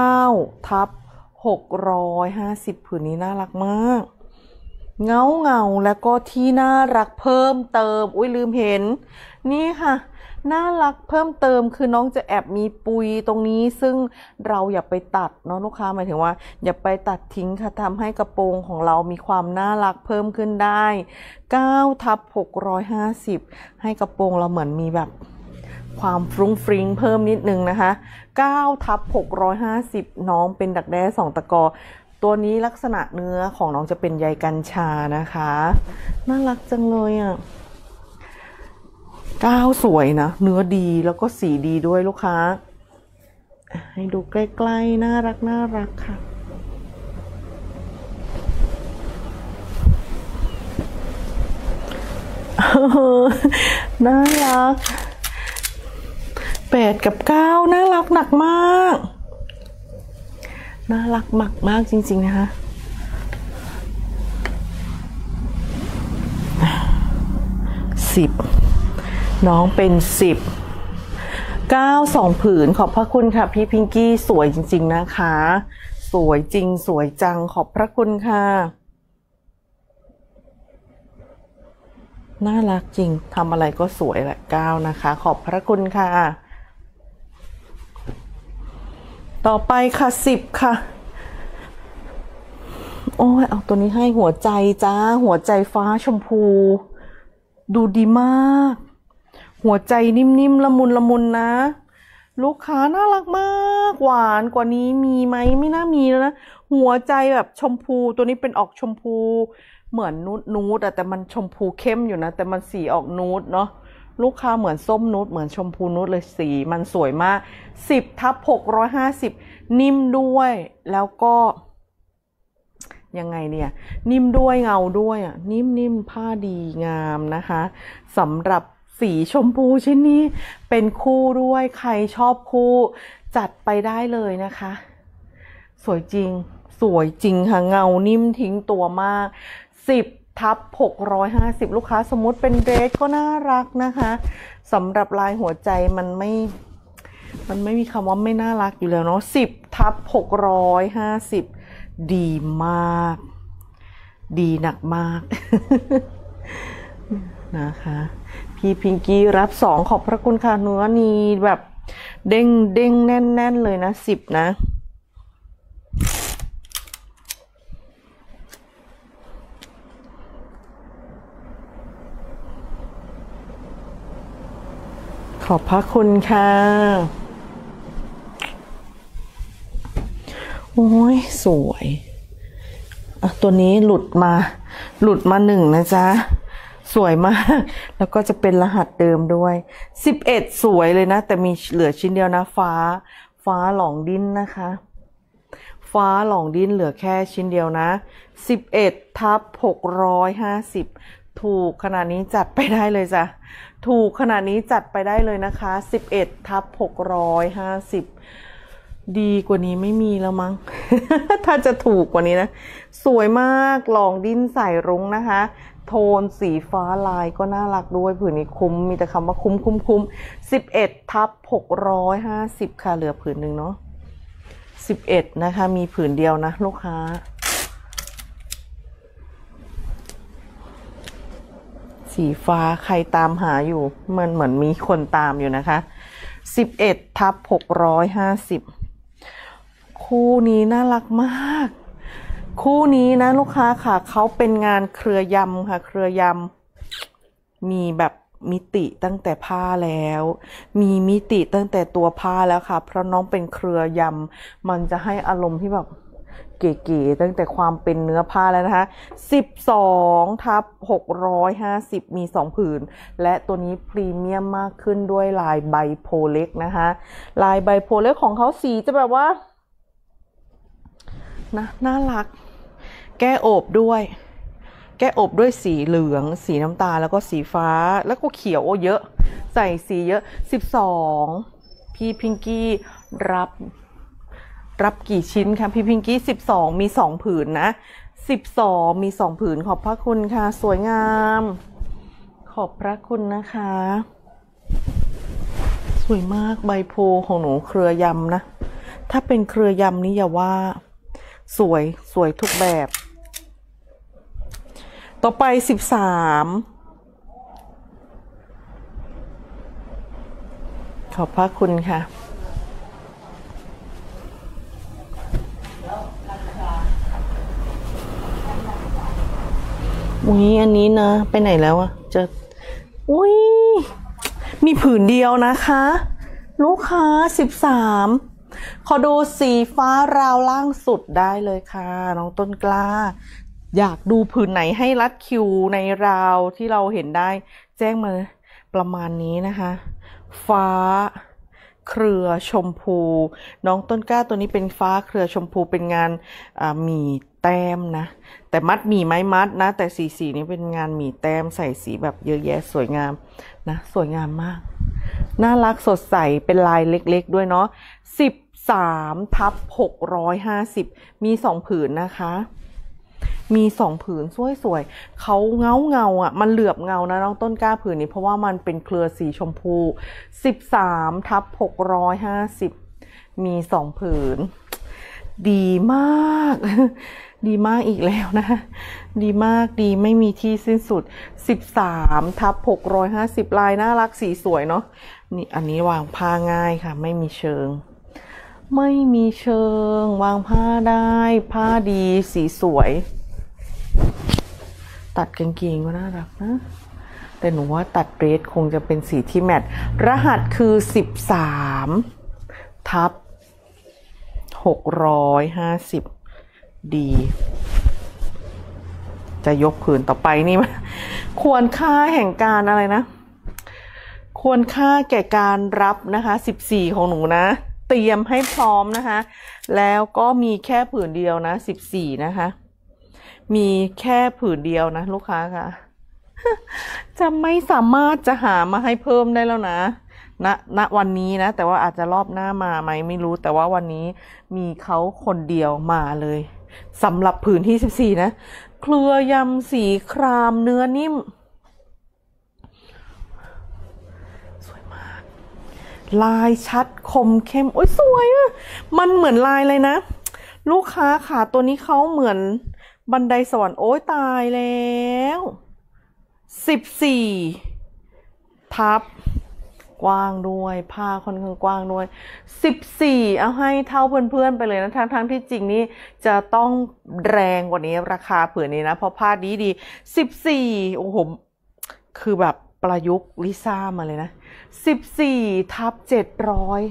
9ทับ650ผืนนี้น่ารักมาก เงาเงาแล้วก็ที่น่ารักเพิ่มเติม อุ้ยลืมเห็น นี่ค่ะ น่ารักเพิ่มเติมคือน้องจะแอบมีปุยตรงนี้ซึ่งเราอย่าไปตัดเนาะลูกค้าหมายถึงว่า อย่าไปตัดทิ้งค่ะทำให้กระโปรงของเรามีความน่ารักเพิ่มขึ้นได้9ทับ650 ให้กระโปรงเราเหมือนมีแบบความฟรุ้งฟริ้งเพิ่มนิดนึงนะคะ9ทับ650 น้องเป็นดักแด้สองตะกอตัวนี้ลักษณะเนื้อของน้องจะเป็นใยกัญชานะคะ น่ารักจังเลยอะ ก้าวสวยนะ เนื้อดีแล้วก็สีดีด้วยลูกค้า ให้ดูใกล้ๆ น่ารักน่ารักค่ะ น่ารักแปดกับเก้าน่ารักหนักมาก น่ารักหมักมากจริง ๆ นะคะสิบ น้องเป็นสิบเก้าสองผืนขอบพระคุณค่ะ พี่พิงกี้สวยจริง ๆ นะคะ สวยจริงสวยจังขอบพระคุณค่ะน่ารักจริงทำอะไรก็สวยแหละเก้านะคะ ขอบพระคุณค่ะ ต่อไปค่ะสิบค่ะ โอ้ยเอาตัวนี้ให้หัวใจจ้า หัวใจฟ้าชมพู ดูดีมาก หัวใจนิ่มๆละมุนละมุนนะ ลูกค้าน่ารักมาก หวานกว่านี้มีไหมไม่น่ามีแล้วนะหัวใจแบบชมพูตัวนี้เป็นออกชมพู เหมือนนูดนูดอะแต่มันชมพูเข้มอยู่นะ แต่มันสีออกนูดเนาะลูกค้าเหมือนส้มนูดเหมือนชมพูนูดเลยสีมันสวยมากสิบทับหกร้อยห้าสิบนิ่มด้วยแล้วก็ยังไงเนี่ย นิ่มด้วยเงาด้วยอะนิ่มนิ่มผ้าดีงามนะคะสำหรับ สีชมพูชิ้นนี้เป็นคู่ด้วยใครชอบคู่จัดไปได้เลยนะคะ สวยจริง สวยจริงค่ะเงานิ่มทิ้งตัวมาก 10ทับ650 ลูกค้าสมมติเป็นเดรสก็น่ารักนะคะสำหรับลายหัวใจมันไม่ มันไม่มีคำว่าไม่น่ารักอยู่แล้วเนาะ10ทับ650 ดีมาก ดีหนักมากนะคะ พี่พิงกี้รับสองขอบพระคุณค่ะเนื้อนีแบบเด้งเด้งแน่นแน่นเลยนะสิบนะ ขอบพระคุณค่ะ โอ้ย สวยอะตัวนี้หลุดมา หลุดมาหนึ่งนะจ๊ะ สวยมาก แล้วก็จะเป็นรหัสเดิมด้วยสิบเอ็ดสวยเลยนะ แต่มีเหลือชิ้นเดียวนะ ฟ้า ฟ้าหลองดิ้นนะคะ ฟ้าหลองดิ้นเหลือแค่ชิ้นเดียวนะสิบเอ็ดทับหกร้อยห้าสิบถูกขนาดนี้จัดไปได้เลยจ้ะ ถูกขนาดนี้จัดไปได้เลยนะคะสิบเอ็ดทับหกร้อยห้าสิบดีกว่านี้ไม่มีแล้วมั้ง ถ้าจะถูกกว่านี้นะ สวยมาก ลองดิ้นใส่รุ้งนะคะ โทน สีฟ้าลายก็น่ารักด้วยผืนนี้คุ้ม มีแต่คำว่าคุ้มคุ้มคุ้มสิบเอ็ดทับหกร้อยห้าสิบค่ะเหลือผืนหนึ่งเนาะสิบเอ็ดนะคะ มีผืนเดียวนะ ลูกค้า สีฟ้าใครตามหาอยู่ มันเหมือนมีคนตามอยู่นะคะสิบเอ็ดทับหกร้อยห้าสิบคู่นี้น่ารักมาก คู่นี้นะลูกค้าค่ะเขาเป็นงานเครือยำค่ะ เครือยำมีแบบมิติตั้งแต่ผ้าแล้ว มีมิติตั้งแต่ตัวผ้าแล้วค่ะ เพราะน้องเป็นเครือยำมันจะให้อารมณ์ที่แบบเก๋ๆตั้งแต่ความเป็นเนื้อผ้าแล้วนะคะ12ทับ650 มี 2 ผืน และตัวนี้พรีเมียมมากขึ้นด้วยลายใบโพเล็กนะคะ ลายใบโพเล็กของเขาสีจะแบบว่านะน่ารัก แก้โอบด้วย แก้อบด้วยสีเหลือง สีน้ำตาลแล้วก็สีฟ้าแล้วก็เขียวโอเยอะ ใส่สีเยอะ 12 พี่พิงกี้รับ รับกี่ชิ้นคะพี่พิงกี้สิบสองมีสองผืนนะสิบสองมีสองผืนขอบพระคุณค่ะ สวยงาม ขอบพระคุณนะคะ สวยมากใบโพของหนูเครือยำนะ ถ้าเป็นเครือยำนี่อย่าว่าสวย สวยทุกแบบ ต่อไปสิบสามขอบพระคุณค่ะ อุ้ยอันนี้นะ ไปไหนแล้วอะจะ อุ้ย มีผืนเดียวนะคะ ลูกค้าสิบสามขอดูสีฟ้าราวล่างสุดได้เลยค่ะ น้องต้นกล้า อยากดูผืนไหนให้รัดคิวในราวที่เราเห็นได้ แจ้งมาประมาณนี้นะคะ ฟ้าเครือชมพู น้องต้นกล้าตัวนี้เป็นฟ้าเครือชมพูเป็นงานหมี่แต้มนะ แต่มัดหมี่ไม้มัดนะ แต่สีสีนี้เป็นงานหมี่แต้มใส่สีแบบเยอะแยะสวยงามนะ สวยงามมาก น่ารักสดใสเป็นลายเล็กๆด้วยเนาะสิบสามทับหกร้อยห้าสิบมีสองผืนนะคะ มีสองผืนสวยๆเขาเงาเงาอะ มันเหลือบเงานะน้องต้นกล้าผืนนี้ เพราะว่ามันเป็นเครือสีชมพูสิบสามทับหกร้อยห้าสิบมีสองผืน ดีมาก ดีมากอีกแล้วนะ ดีมากดีไม่มีที่สิ้นสุด13ทับ650ลายน่ารักสีสวยเนาะนี่อันนี้วางผ้าง่ายค่ะ ไม่มีเชิง ไม่มีเชิง วางผ้าได้ ผ้าดีสีสวย ตัดกางเกงก็น่ารักนะ แต่หนูว่าตัดเดรสคงจะเป็นสีที่แมท รหัสคือ13ทับ650ดี จะยกผืนต่อไปนี่มควรค่าแห่งการอะไรนะ ควรค่าแก่การรับนะคะ14ของหนูนะ เตรียมให้พร้อมนะคะ แล้วก็มีแค่ผืนเดียวนะ14นะคะ มีแค่ผืนเดียวนะ ลูกค้าค่ะ จะไม่สามารถจะหามาให้เพิ่มได้แล้วนะณณวันนี้นะ แต่ว่าอาจจะรอบหน้ามาไหมไม่รู้ แต่ว่าวันนี้มีเขาคนเดียวมาเลยสำหรับผืนที่ 14 นะ เครือยำสีครามเนื้อนิ่ม สวยมาก ลายชัดคมเข้ม โอ้ยสวยอะมันเหมือนลายเลยนะ ลูกค้าขาตัวนี้เขาเหมือนบันไดสวรรค์โอ้ยตายแล้วสิบสี่ทับกว้างด้วยผ้าค่อนข้างกว้างด้วยสิบสี่เอาให้เท่าเพื่อนๆไปเลยนะทั้งทั้งที่จริงนี่จะต้องแรงกว่านี้ราคาเผืนนี้นะ เพราะผ้าดีดีสิบสี่โอ้โหคือแบบประยุกต์ลิซ่ามาเลยนะ สิบสี่ทับเจ็ดร้อย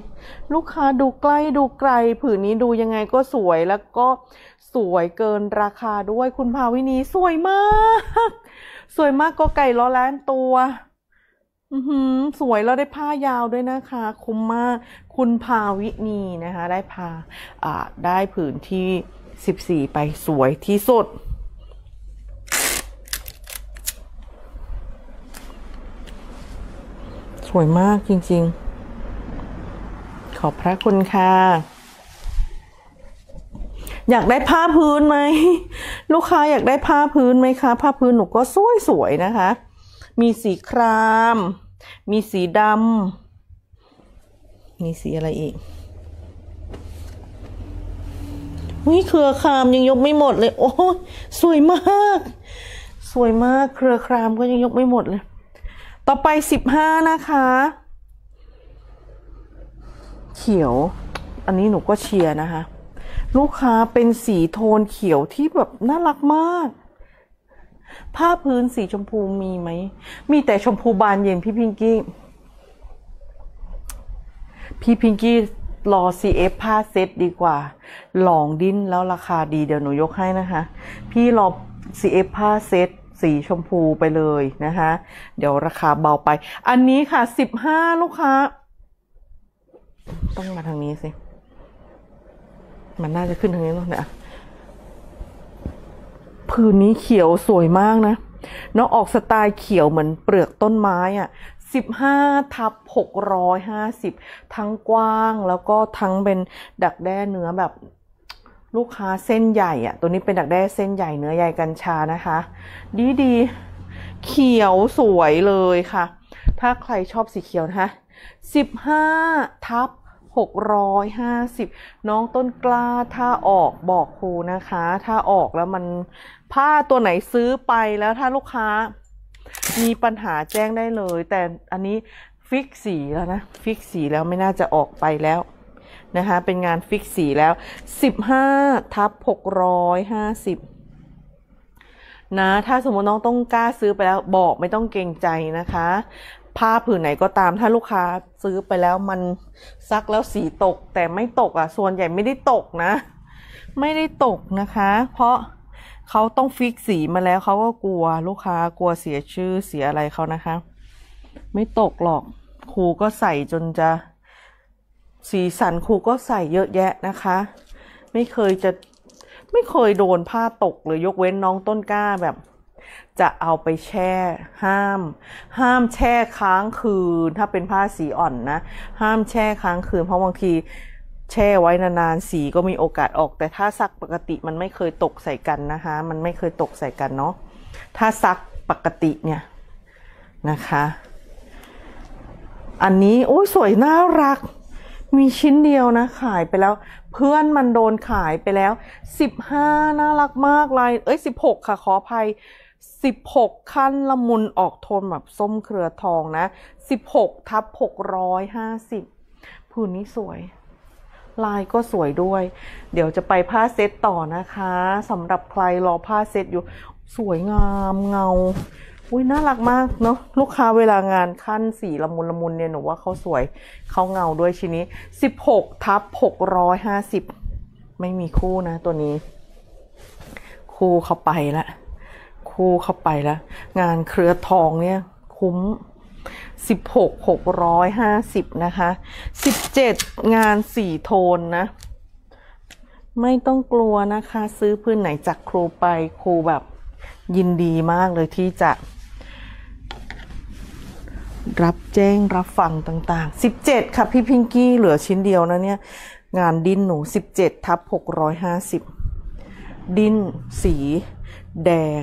ลูกค้าดูใกล้ดูไกล ผืนนี้ดูยังไงก็สวยแล้วก็สวยเกินราคาด้วยคุณภาวินีสวยมาก สวยมากก็ไก่ล้อแล้นตัว อือหือ สวยแล้วได้ผ้ายาวด้วยนะคะ คุ้มมาก คุณภาวินีนะคะ ได้ผ้าอ่าได้ผืนที่สิบสี่ไปสวยที่สุด สวยมากจริง ๆ ขอบพระคุณค่ะ อยากได้ผ้าพื้นไหม ลูกค้าอยากได้ผ้าพื้นไหมคะ ผ้าพื้นหนูก็สวยๆนะคะ มีสีคราม มีสีดำ มีสีอะไรอีกนี่เครือครามยังยกไม่หมดเลย โอ้ยสวยมาก สวยมาก เครือครามก็ยังยกไม่หมดเลย ต่อไปสิบห้านะคะ เขียว อันนี้หนูก็เชียร์นะคะ ลูกค้าเป็นสีโทนเขียวที่แบบน่ารักมาก ผ้าพื้นสีชมพูมีไหม มีแต่ชมพูบานเย็นพี่พิงกี้ พี่พิงกี้รอ CF ผ้าเซตดีกว่าลองดิ้นแล้วราคาดีเดี๋ยวหนูยกให้นะคะ พี่รอ CF ผ้าเซต สีชมพูไปเลยนะคะ เดี๋ยวราคาเบาไป อันนี้ค่ะ15ลูกค้า ต้องมาทางนี้สิ มันน่าจะขึ้นทางนี้แล้วเนี่ยผืนนี้เขียวสวยมากนะน้องออกสไตล์เขียวเหมือนเปลือกต้นไม้อะสิบห้าทับหกร้อยห้าสิบทั้งกว้างแล้วก็ทั้งเป็นดักแด้เนื้อแบบ ลูกค้าเส้นใหญ่อะตัวนี้เป็นดักแด้เส้นใหญ่เนื้อใหญ่กัญชานะคะ ดีดีเขียวสวยเลยค่ะ ถ้าใครชอบสีเขียวนะคะสิบห้าทับ650น้องต้นกล้าถ้าออกบอกครูนะคะ ถ้าออกแล้วมันผ้าตัวไหนซื้อไปแล้วถ้าลูกค้า มีปัญหาแจ้งได้เลย แต่อันนี้ fix สีแล้วนะ fix สีแล้วไม่น่าจะออกไปแล้ว นะคะ เป็นงาน fix สีแล้ว 15ทับ650 นะ ถ้าสมมติน้องต้นกล้าซื้อไปแล้วบอกไม่ต้องเกรงใจนะคะ ผ้าผืนไหนก็ตามถ้าลูกค้าซื้อไปแล้วมันซักแล้วสีตกแต่ไม่ตกอะ ส่วนใหญ่ไม่ได้ตกนะ ไม่ได้ตกนะคะ เพราะเขาต้องฟิกสีมาแล้วเขาก็กลัวลูกค้ากลัวเสียชื่อเสียอะไรเขานะคะ ไม่ตกหรอกครูก็ใส่จนจะ สีสันครูก็ใส่เยอะแยะนะคะ ไม่เคยจะไม่เคยโดนผ้าตกเลยยกเว้นน้องต้นกล้าแบบ จะเอาไปแช่ ห้าม ห้ามแช่ค้างคืน ถ้าเป็นผ้าสีอ่อนนะ ห้ามแช่ค้างคืน เพราะบางทีแช่ไว้นานๆสีก็มีโอกาสออก แต่ถ้าซักปกติมันไม่เคยตกใส่กันนะคะ มันไม่เคยตกใส่กันเนาะถ้าซักปกติเนี่ยนะคะ อันนี้โอ้ยสวยน่ารัก มีชิ้นเดียวนะขายไปแล้ว เพื่อนมันโดนขายไปแล้ว15น่ารักมากลายเอ้ย16ค่ะขออภัย16ขั้นละมุนออกโทนแบบส้มเครือทองนะ16ทับ650ผืนนี้สวย ลายก็สวยด้วย เดี๋ยวจะไปผ้าเซตต่อนะคะสำหรับใครรอผ้าเซตอยู่สวยงามเงา อุ้ยน่ารักมากเนาะลูกค้าเวลางานขั้นสีละมุนละมุนเนี่ยหนูว่าเขาสวยเขาเงาด้วยชิ้นนี้16ทับ650ไม่มีคู่นะตัวนี้ คู่เข้าไปละคู่เข้าไปล้วงานเครือทองเนี่ยคุ้ม16 650นะคะ17งานสี่โทนนะ ไม่ต้องกลัวนะคะ ซื้อพื้นไหนจากครูไปครูแบบยินดีมากเลยที่จะ รับแจ้งรับฟังต่างๆ 17 ค่ะพี่พิงกี้เหลือชิ้นเดียวนะเนี่ย งานดินหนู 17 ทับ 650 ดินสี แดง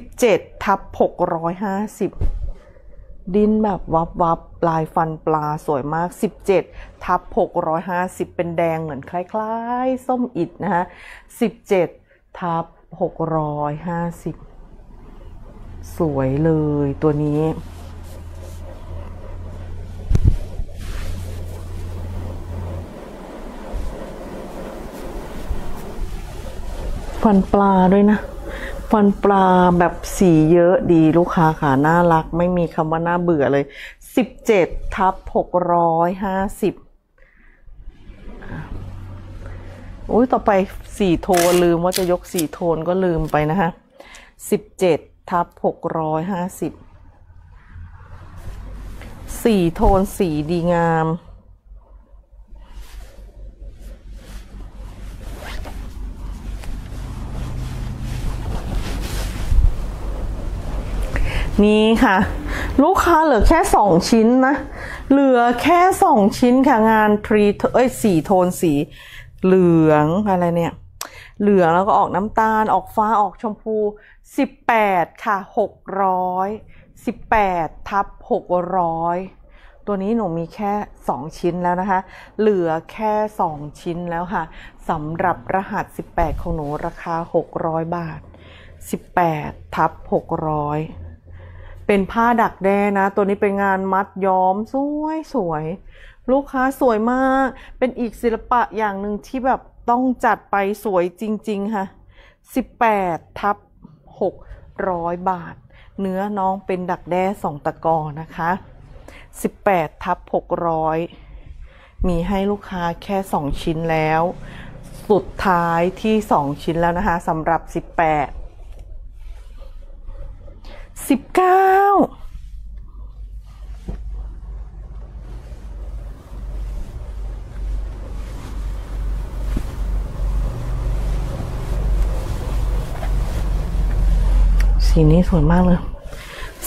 17 ทับ 650 ดินแบบวับวับลายฟันปลาสวยมาก 17 ทับ 650 เป็นแดงเหมือนคล้ายๆ ส้มอิดนะฮะ 17 ทับ 650 สวยเลยตัวนี้ ฟันปลาด้วยนะฟันปลาแบบสีเยอะดีลูกค้าค่ะน่ารัก ไม่มีคำว่าน่าเบื่อเลย17ทับ650อุ้ยต่อไปสี่โทนลืมว่าจะยกสี่โทนก็ลืมไปนะคะ17ทับ650สี่โทนสีดีงาม นี่ค่ะ ลูกค้าเหลือแค่สองชิ้นนะ เหลือแค่สองชิ้นค่ะงานทรีเอ้ยสีโทนสีเหลืองอะไรเนี่ย เหลืองแล้วก็ออกน้ำตาลออกฟ้าออกชมพูสิบแปดค่ะหกร้อยสิบแปดทับหกร้อยตัวนี้หนูมีแค่สองชิ้นแล้วนะคะ เหลือแค่สองชิ้นแล้วค่ะสำหรับรหัส 18 ของหนูราคา 600 บาท 18ทับ600 เป็นผ้าดักแด้นะ ตัวนี้เป็นงานมัดย้อมสวยสวย ลูกค้าสวยมาก เป็นอีกศิลปะอย่างหนึ่งที่แบบต้องจัดไปสวยจริง ๆ ค่ะ 18ทับ600 บาท เนื้อน้องเป็นดักแด้สองตะกอนะคะ 18ทับ600 มีให้ลูกค้าแค่ 2 ชิ้นแล้ว สุดท้ายที่ 2 ชิ้นแล้วนะคะสำหรับ 18 19สีนี้สวยมากเลย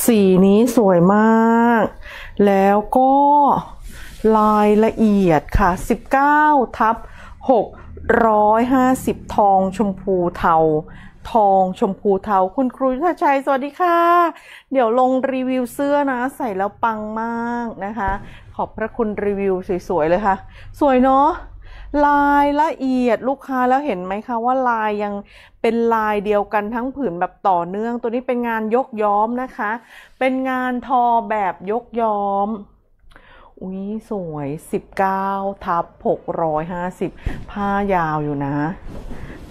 สีนี้สวยมาก แล้วก็ลายละเอียดค่ะ 19 ทับ 650 ทองชมพูเทา ทองชมพูเทาคุณครูยุทธชัย สวัสดีค่ะ เดี๋ยวลงรีวิวเสื้อนะ ใส่แล้วปังมากนะคะ ขอบพระคุณรีวิวสวยๆเลยค่ะ สวยเนาะลายละเอียดลูกค้าแล้วเห็นไหมคะว่าลายยังเป็นลายเดียวกันทั้งผืนแบบต่อเนื่อง ตัวนี้เป็นงานยกย้อมนะคะ เป็นงานทอแบบยกย้อม อุ้ยสวย 19 ทับ 650 ผ้ายาวอยู่นะ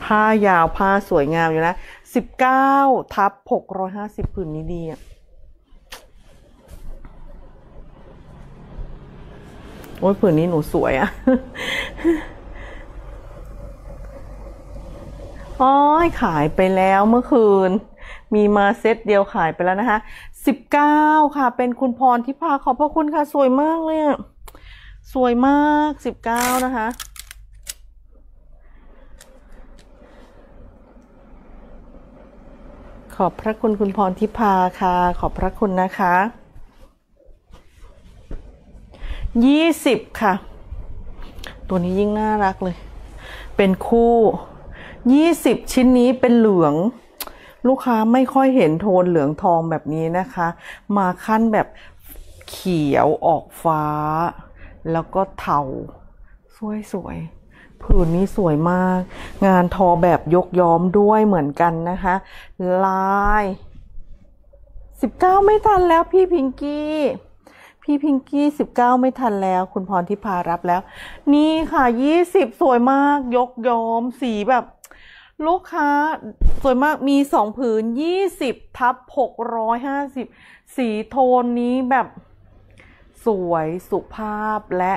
ผ้ายาวผ้าสวยงามอยู่นะ 19 ทับ 650ผืนนี้ดีอะโอ้ยผืนนี้หนูสวยอะอ๋อยขายไปแล้วเมื่อคืน มีมาเซตเดียวขายไปแล้วนะคะ สิบเก้าค่ะ เป็นคุณพรที่พาขอบพระคุณค่ะ สวยมากเลยอะสวยมากสิบเก้านะคะ ขอบพระคุณคุณพรทิพาค่ะ ขอบพระคุณนะคะยี่สิบค่ะ ตัวนี้ยิ่งน่ารักเลย เป็นคู่ยี่สิบชิ้นนี้เป็นเหลือง ลูกค้าไม่ค่อยเห็นโทนเหลืองทองแบบนี้นะคะ มาขั้นแบบเขียวออกฟ้า แล้วก็เทาสวยสวยๆผืนนี้สวยมาก งานทอแบบยกย้อมด้วยเหมือนกันนะคะ ลายสิบเก้าไม่ทันแล้วพี่พิงกี้พี่พิงกี้สิบเก้าไม่ทันแล้ว คุณพรทิพารับแล้ว นี่ค่ะยี่สิบสวยมาก ยกย้อมสีแบบ ลูกค้าสวยมากมีสองผืนยี่สิบทับหกร้อยห้าสิบสีโทนนี้แบบสวยสุภาพและ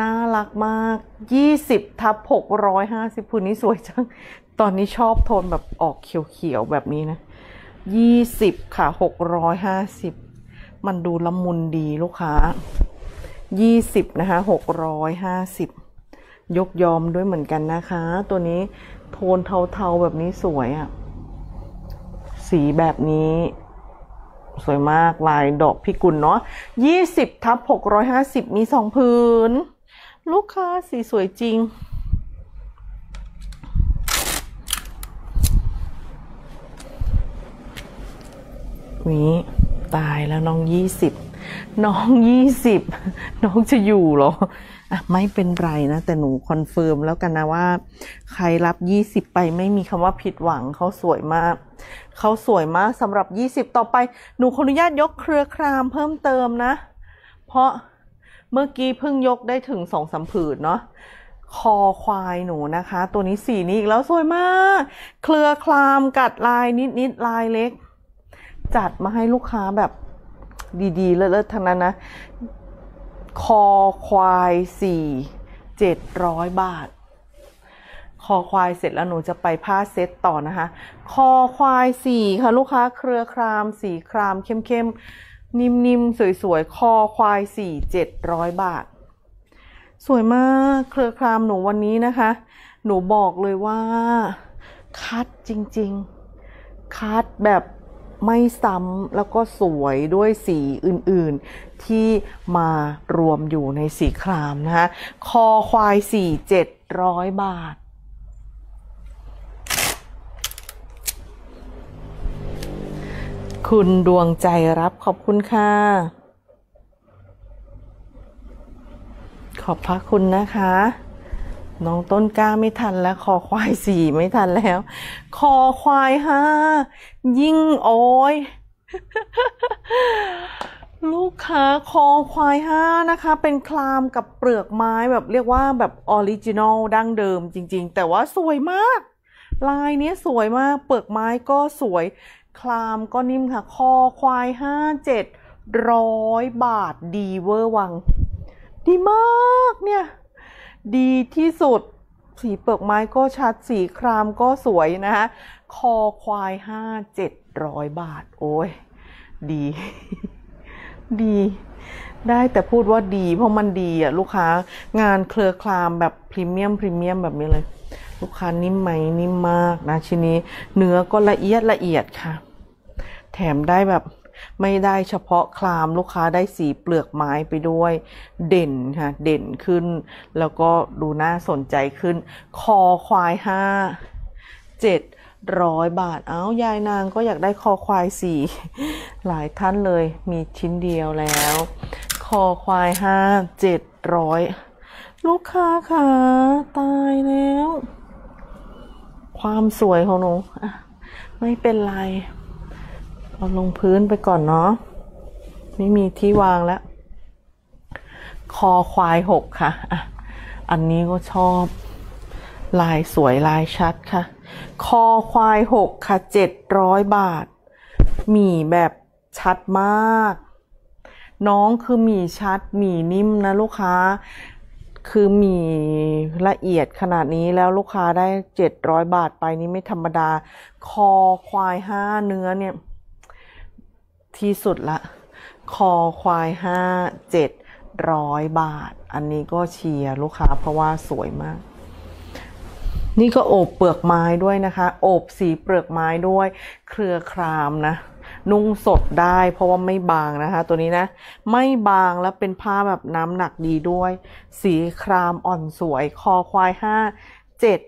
น่ารักมากยี่สิบทับหกร้อยห้าสิบผืนนี้สวยจัง ตอนนี้ชอบโทนแบบออกเขียวๆแบบนี้นะยี่สิบค่ะหกร้อยห้าสิบมันดูละมุนดีลูกค้ายี่สิบนะคะหกร้อยห้าสิบยกยอมด้วยเหมือนกันนะคะ ตัวนี้ โทนเทาๆแบบนี้สวยอะ่ะ สีแบบนี้ สวยมากลายดอกพิกุลเนาะยี่สิบทับหกร้อยห้าสิบมีสองผืน ลูกค้าสีสวยจริง นี้ ตายแล้วน้องยี่สิบน้องยี่สิบน้องจะอยู่เหรอ อะไม่เป็นไรนะ แต่หนู confirm แล้วกันนะว่า ใครรับยี่สิบไปไม่มีคำว่าผิดหวังเขาสวยมากเขาสวยมากสำหรับยี่สิบต่อไป หนูขออนุญาตยกเครือครามเพิ่มเติมนะ เพราะเมื่อกี้เพิ่งยกได้ถึงสองสามผืนเนาะคอควายหนูนะคะ ตัวนี้สีนี้อีกแล้วสวยมาก เครือคลามกัดลายนิดๆลายเล็ก จัดมาให้ลูกค้าแบบดีๆ เลิศๆทั้งนั้นนะ คอควายสี่เจ็ดร้อยบาท คอควายเสร็จแล้วหนูจะไปผ้าเซตต่อนะคะ คอควายสี่ค่ะลูกค้าเครือครามสีครามเข้มๆนิ่มๆ สวยๆ คอควายสี่เจ็ดร้อยบาท สวยมากเครือครามหนูวันนี้นะคะ หนูบอกเลยว่า คัดจริงๆ คัดแบบ ไม่ซ้ำแล้วก็สวยด้วยสีอื่นๆ ที่มารวมอยู่ในสีครามนะคะคอควายสี่เจ็ดร้อยบาทคุณดวงใจรับขอบคุณค่ะ ขอบพระคุณนะคะ น้องต้นกล้าไม่ทันแล้วคอควายสี่ไม่ทันแล้ว คอควายห้ายิ่งโอ้ยลูกค้าคอควายห้านะคะ เป็นครามกับเปลือกไม้แบบเรียกว่าแบบ original ดั้งเดิมจริง ๆ แต่ว่าสวยมาก ลายเนี้ยสวยมาก เปลือกไม้ก็สวยครามก็นิ่มค่ะ คอควายห้าเจ็ดร้อยบาทดีเวอร์วัง ดีมากเนี่ย ดีที่สุด สีเปลือกไม้ก็ชัดสีครามก็สวยนะคะคอควายห้าเจ็ดร้อยบาท โอ้ย ดี ดี ได้แต่พูดว่าดีเพราะมันดีอะลูกค้างานเครือครามแบบ premium premium แบบนี้เลย ลูกค้านิ่มไหมนิ่มมากนะชิ้นนี้ เนื้อก็ละเอียดละเอียดค่ะ แถมได้แบบ ไม่ได้เฉพาะคลามลูกค้าได้สีเปลือกไม้ไปด้วย เด่นค่ะ เด่นขึ้น แล้วก็ดูน่าสนใจขึ้น คอควายห้าเจ็ดร้อยบาท เอ้ายายนางก็อยากได้คอควายสี่หลายท่านเลยมีชิ้นเดียวแล้ว คอควายห้าเจ็ดร้อยลูกค้าค่ะตายแล้ว ความสวยของหนูไม่เป็นไร เอาลงพื้นไปก่อนเนาะไม่มีที่วางแล้ว คอควายหกค่ะอะ อันนี้ก็ชอบ ลายสวยลายชัดค่ะ คอควายหกค่ะเจ็ดร้อยบาท หมี่แบบชัดมาก น้องคือหมี่ชัดหมี่นิ่มนะลูกค้า คือหมี่ละเอียดขนาดนี้แล้วลูกค้าได้เจ็ดร้อยบาทไปนี่ไม่ธรรมดา คอควายห้าเนื้อเนี่ย ที่สุดละ คอควายห้าเจ็ดร้อยบาท อันนี้ก็เชียร์ลูกค้าเพราะว่าสวยมาก นี่ก็โอบเปลือกไม้ด้วยนะคะ โอบสีเปลือกไม้ด้วย เครือครามนะ นุ่งสดได้เพราะว่าไม่บางนะคะ ตัวนี้นะ ไม่บางแล้วเป็นผ้าแบบน้ำหนักดีด้วย สีครามอ่อนสวย คอควายห้าเจ็ด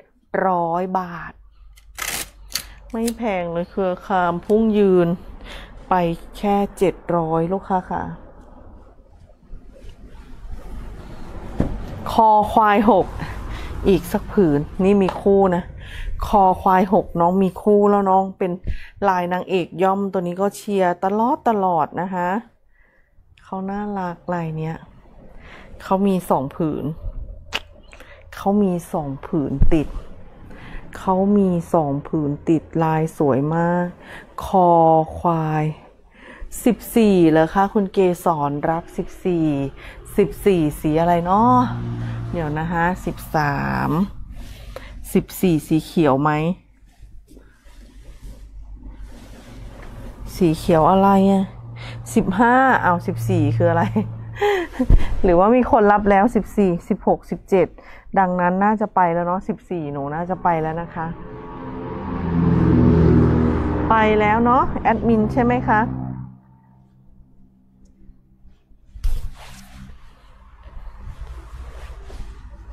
ร้อยบาท ไม่แพงเลยเครือครามพุ่งยืน ไปแค่เจ็ดร้อยลูกค้าค่ะ คอควายหกอีกสักผืนนี่มีคู่นะ คอควายหกน้องมีคู่แล้วน้องเป็นลายนางเอกย่อมตัวนี้ก็เชียร์ตลอดตลอดนะคะเขาน่ารักลายเนี้ยเขามีสองผืนเขามีสองผืนติด เขามีสองผืนติดลายสวยมาก คอควายสิบสี่เหรอคะคุณเกสรรับสิบสี่สิบสี่สีอะไรเนาะเดี๋ยวนะคะสิบสามสิบสี่สีเขียวไหม สีเขียวอะไรอะสิบห้าเอาสิบสี่คืออะไร หรือว่ามีคนรับแล้วสิบสี่สิบหกสิบเจ็ด ดังนั้นน่าจะไปแล้วเนาะสิบสี่หนูน่าจะไปแล้วนะคะ ไปแล้วเนาะแอดมินใช่ไหมคะ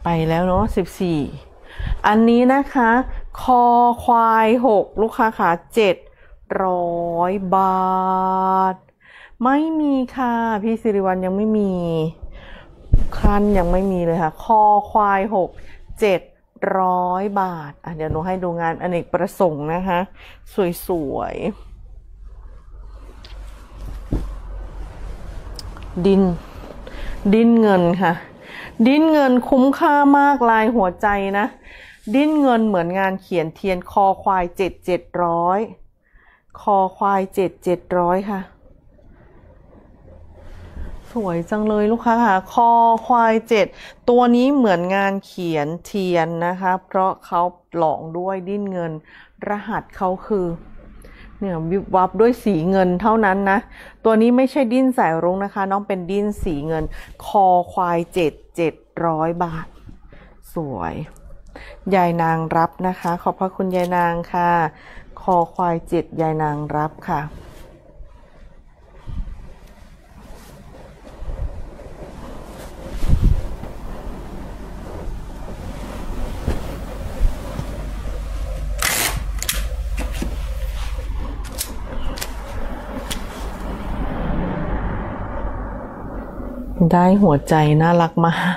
ไปแล้วเนาะสิบสี่ อันนี้นะคะ คอควายหกลูกค้าขาเจ็ดร้อยบาท ไม่มีค่ะ พี่สิริวัลยังไม่มี คันยังไม่มีเลยค่ะ คอควายหกเจ็ดร้อยบาท อะเดี๋ยวหนูให้ดูงานอเนกประสงค์นะคะ สวยๆ ดิน ดินเงินค่ะ ดินเงินคุ้มค่ามากลายหัวใจนะ ดินเงินเหมือนงานเขียนเทียนคอควายเจ็ดเจ็ดร้อยคอควายเจ็ดเจ็ดร้อยค่ะ สวยจังเลยลูกค้าค่ะ คอควายเจ็ดตัวนี้เหมือนงานเขียนเทียนนะคะ เพราะเขาหลองด้วยดิ้นเงิน รหัสเขาคือเนี่ยวิบวับด้วยสีเงินเท่านั้นนะ ตัวนี้ไม่ใช่ดิ้นสายรุ้งนะคะ น้องเป็นดิ้นสีเงิน คอควายเจ็ดเจ็ดร้อยบาท สวยยายนางรับนะคะ ขอบพระคุณยายนางค่ะ คอควายเจ็ดยายนางรับค่ะ ได้หัวใจน่ารักมาก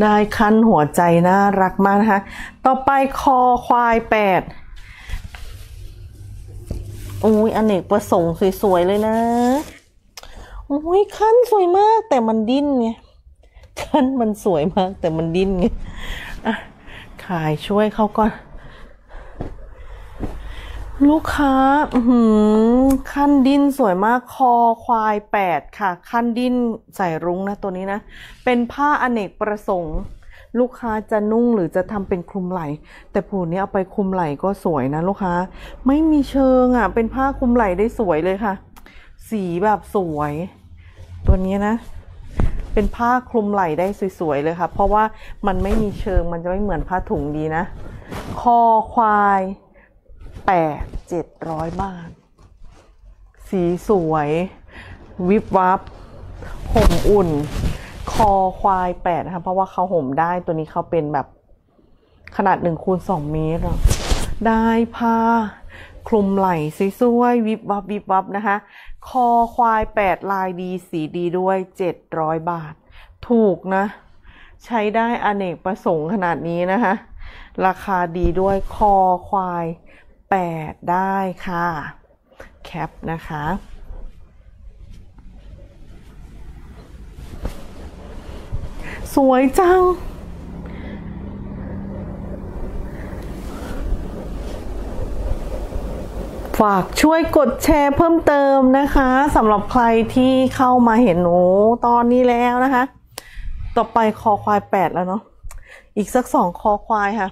ได้คันหัวใจน่ารักมากนะคะ ต่อไปคอควายแปดอุ้ยอเนกประสงค์สวยๆเลยนะอุ้ยคันสวยมากแต่มันดิ้นไงคันมันสวยมากแต่มันดิ้นไงอะขายช่วยเขาก่อน ลูกค้าหือขั้นดิ้นสวยมากคอควายแปดค่ะ ขั้นดิ้นใส่รุ้งนะตัวนี้นะ เป็นผ้าอเนกประสงค์ ลูกค้าจะนุ่งหรือจะทำเป็นคลุมไหล่ แต่ผูนี้เอาไปคลุมไหล่ก็สวยนะลูกค้า ไม่มีเชิงอะ เป็นผ้าคลุมไหล่ได้สวยเลยค่ะ สีแบบสวย ตัวนี้นะ เป็นผ้าคลุมไหล่ได้สวยๆเลยค่ะ เพราะว่ามันไม่มีเชิงมันจะไม่เหมือนผ้าถุงดีนะ คอควาย แปดเจ็ดร้อยบาท สีสวย วิบวับ ห่มอุ่น คอควายแปดนะคะเพราะว่าเขาห่มได้ตัวนี้เขาเป็นแบบขนาดหนึ่งคูณสองเมตร ได้ผ้าคลุมไหล่สวยๆวิบวับวิบวับนะคะ คอควายแปดลายดีสีดีด้วยเจ็ดร้อยบาท ถูกนะ ใช้ได้อเนกประสงค์ขนาดนี้นะคะ ราคาดีด้วยคอควาย แปดได้ค่ะแคปนะคะสวยจัง ฝากช่วยกดแชร์เพิ่มเติมนะคะสำหรับใครที่เข้ามาเห็นหนูตอนนี้แล้วนะคะ ต่อไปคอควายแปดแล้วเนาะอีกสักสองคอควายค่ะ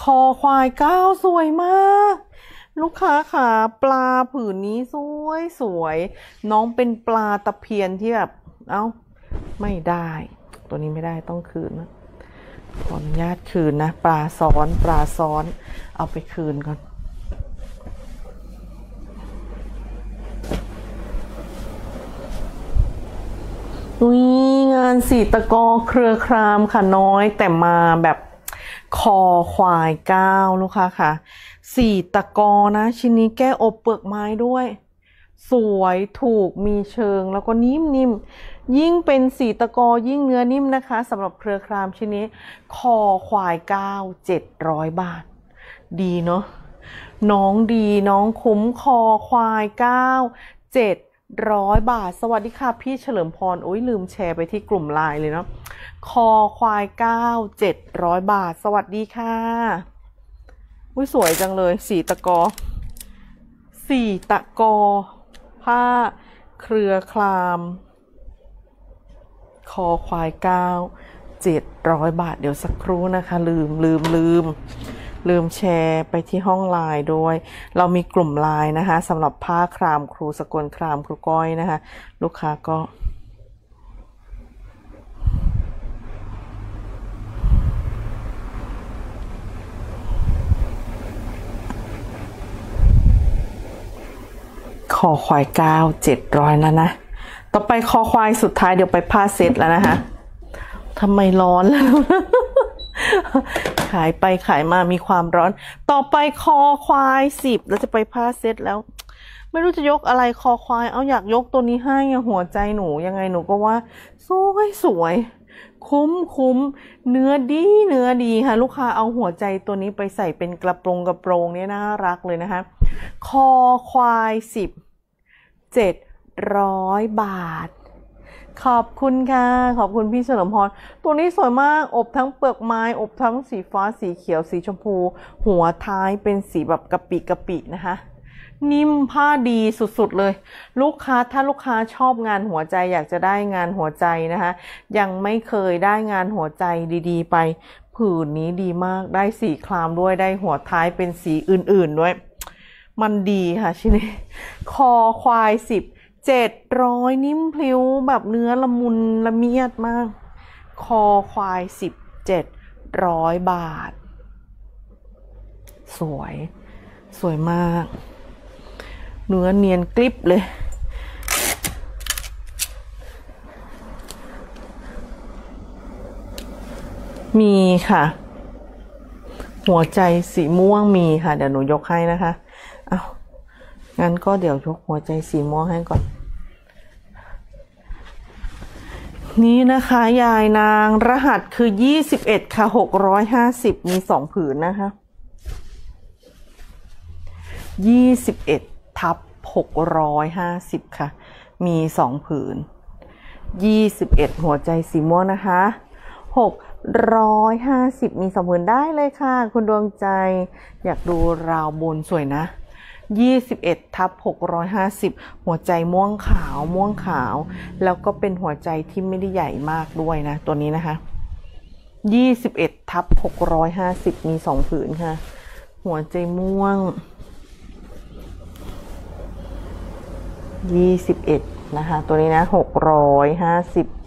คอควายก้าวสวยมาก ลูกค้าค่ะปลาผืนนี้สวยสวย น้องเป็นปลาตะเพียนที่แบบเอา้าไม่ได้ ตัวนี้ไม่ได้ต้องคืนนะขออนุญาตคืนนะ ปลาซ้อนปลาซ้อน เอาไปคืนก่อนงานสีตะกอเครือครามค่ะน้อยแต่มาแบบ คอควายก้าวลูกค้าค่ะสี่ตะกอนะ ชิ้นนี้แก้อบเปลือกไม้ด้วย สวยถูกมีเชิงแล้วก็นิ่มนิ่มยิ่งเป็นสีตะกอยิ่งเนื้อนิ่มนะคะสำหรับเครือครามชิ้นนี้ คอควายก้าวเจ็ดร้อยบาท ดีเนาะน้องดีน้องคุ้มคอควายก้าวเจ็ดร้อยบาท สวัสดีค่ะพี่เฉลิมพรโอ้ยลืมแชร์ไปที่กลุ่มไลน์เลยเนาะ คอควายเก้าเจ็ดร้อยบาท สวัสดีค่ะอุ้ยสวยจังเลย สีตะกอ สีตะกอ ผ้าเครือคลาม คอควายเก้าเจ็ดร้อยบาท เดี๋ยวสักครู่นะคะ ลืมลืมลืม ลืมแชร์ไปที่ห้องไลน์ด้วย เรามีกลุ่มไลน์นะคะสำหรับผ้าครามครูสกลครามครูก้อยนะคะ ลูกค้าก็ คอควายเก้าเจ็ดร้อยแล้วนะ ต่อไปคอควายสุดท้ายเดี๋ยวไปผ้าเซตแล้วนะคะทำไมร้อนแล้วขายไปขายมามีความร้อน ต่อไปคอควายสิบเราจะไปผ้าเซตแล้ว ไม่รู้จะยกอะไรคอควาย เอาอยากยกตัวนี้ให้หัวใจหนูยังไงหนูก็ว่า สวยสวย คุ้มคุ้มเนื้อดีเนื้อดีค่ะ ลูกค้าเอาหัวใจตัวนี้ไปใส่เป็นกระโปรงกระโปรงเนี่ยน่ารักเลยนะคะ คอควายสิบเจ็ดร้อยบาท ขอบคุณค่ะ ขอบคุณพี่เฉลิมพร ตัวนี้สวยมาก อบทั้งเปลือกไม้ อบทั้งสีฟ้า สีเขียว สีชมพู หัวท้ายเป็นสีแบบกะปิกะปินะคะ นิ่มผ้าดีสุดๆเลย ลูกค้าถ้าลูกค้าชอบงานหัวใจอยากจะได้งานหัวใจนะคะ ยังไม่เคยได้งานหัวใจดีๆ ไป ผืนนี้ดีมาก ได้สีคลามด้วย ได้หัวท้ายเป็นสีอื่นๆด้วย มันดีค่ะชิ้นนี้คอควายสิบเจ็ดร้อยนิ่มพลิ้วแบบเนื้อละมุนละเมียดมาก คอควายสิบเจ็ดร้อยบาท สวย สวยมาก เนื้อเนียนกริบเลย มีค่ะ หัวใจสีม่วงมีค่ะ เดี๋ยวหนูยกให้นะคะ งั้นก็เดี๋ยวยกหัวใจสีม่วงให้ก่อน นี่นะคะ ยายนางรหัสคือ21ค่ะ650มี2ผืนนะคะ21ทับ650ค่ะ มี2ผืน21หัวใจสีม่วงนะคะ650มีสองผืนได้เลยค่ะ คุณดวงใจอยากดูราวบนสวยนะ 21ทับ650 หัวใจม่วงขาวม่วงขาว แล้วก็เป็นหัวใจที่ไม่ได้ใหญ่มากด้วยนะ ตัวนี้นะคะ 21ทับ650 มี 2 ผืนค่ะ หัวใจม่วง 21 นะคะ ตัวนี้นะ 650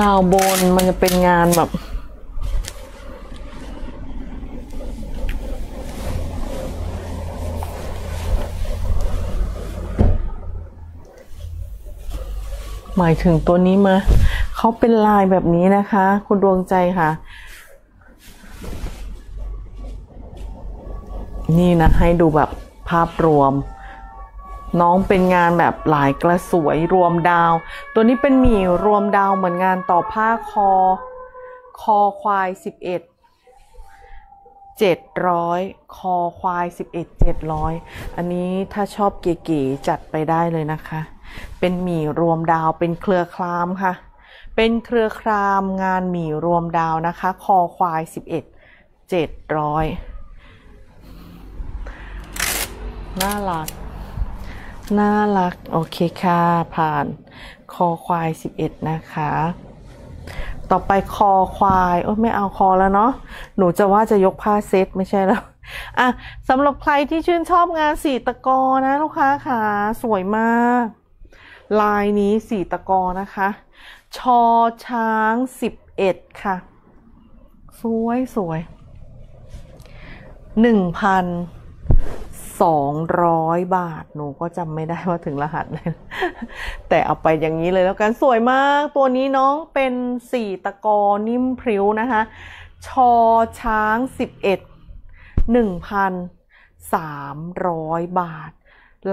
ลาวบนมันจะเป็นงานแบบ หมายถึงตัวนี้มาเขาเป็นลายแบบนี้นะคะ คุณดวงใจค่ะ นี่นะให้ดูแบบภาพรวม น้องเป็นงานแบบหลายกระสวยรวมดาว ตัวนี้เป็นหมี่รวมดาวเหมือนงานต่อผ้าคอ คอควายสิบเอ็ดเจ็ดร้อยคอควายสิบเอ็ดเจ็ดร้อยอันนี้ถ้าชอบเก๋ๆจัดไปได้เลยนะคะ เป็นหมี่รวมดาวเป็นเครือคลามค่ะ เป็นเครือครามงานหมี่รวมดาวนะคะ คอควายสิบเอ็ดเจ็ดร้อยน่ารัก น่ารัก โอเคค่ะ ผ่าน คอควาย 11 นะคะ ต่อไปคอควาย โอ้ไม่เอาคอแล้วเนาะ หนูจะว่าจะยกผ้าเซตไม่ใช่แล้วอะสำหรับใครที่ชื่นชอบงานสีตะกอนะลูกค้าค่ะ สวยมาก ลายนี้สีตะกอนะคะ ชอช้าง11ค่ะ สวยสวยหนึ่งพัน สองร้อยบาท หนูก็จำไม่ได้ว่าถึงรหัสเลยแต่เอาไปอย่างนี้เลยแล้วกันสวยมาก ตัวนี้น้องเป็นสี่ตะกอนิ่มพริ้วนะคะ ชอช้างสิบเอ็ดหนึ่งพันสามร้อยบาท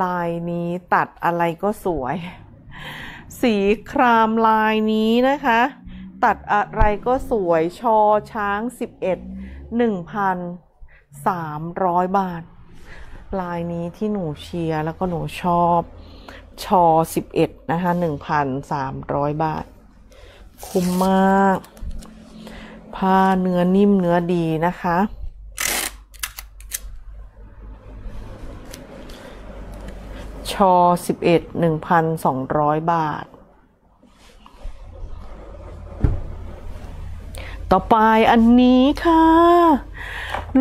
ลายนี้ตัดอะไรก็สวย สีครามลายนี้นะคะ ตัดอะไรก็สวย ชอช้างสิบเอ็ดหนึ่งพันสามร้อยบาท ลายนี้ที่หนูเชียร์แล้วก็หนูชอบชอสิบเอ็ดนะคะหนึ่งพันสามร้อยบาท คุ้มมาก ผ้าเนื้อนิ่มเนื้อดีนะคะ ชอสิบเอ็ดหนึ่งพันสองร้อยบาท ต่อไปอันนี้ค่ะ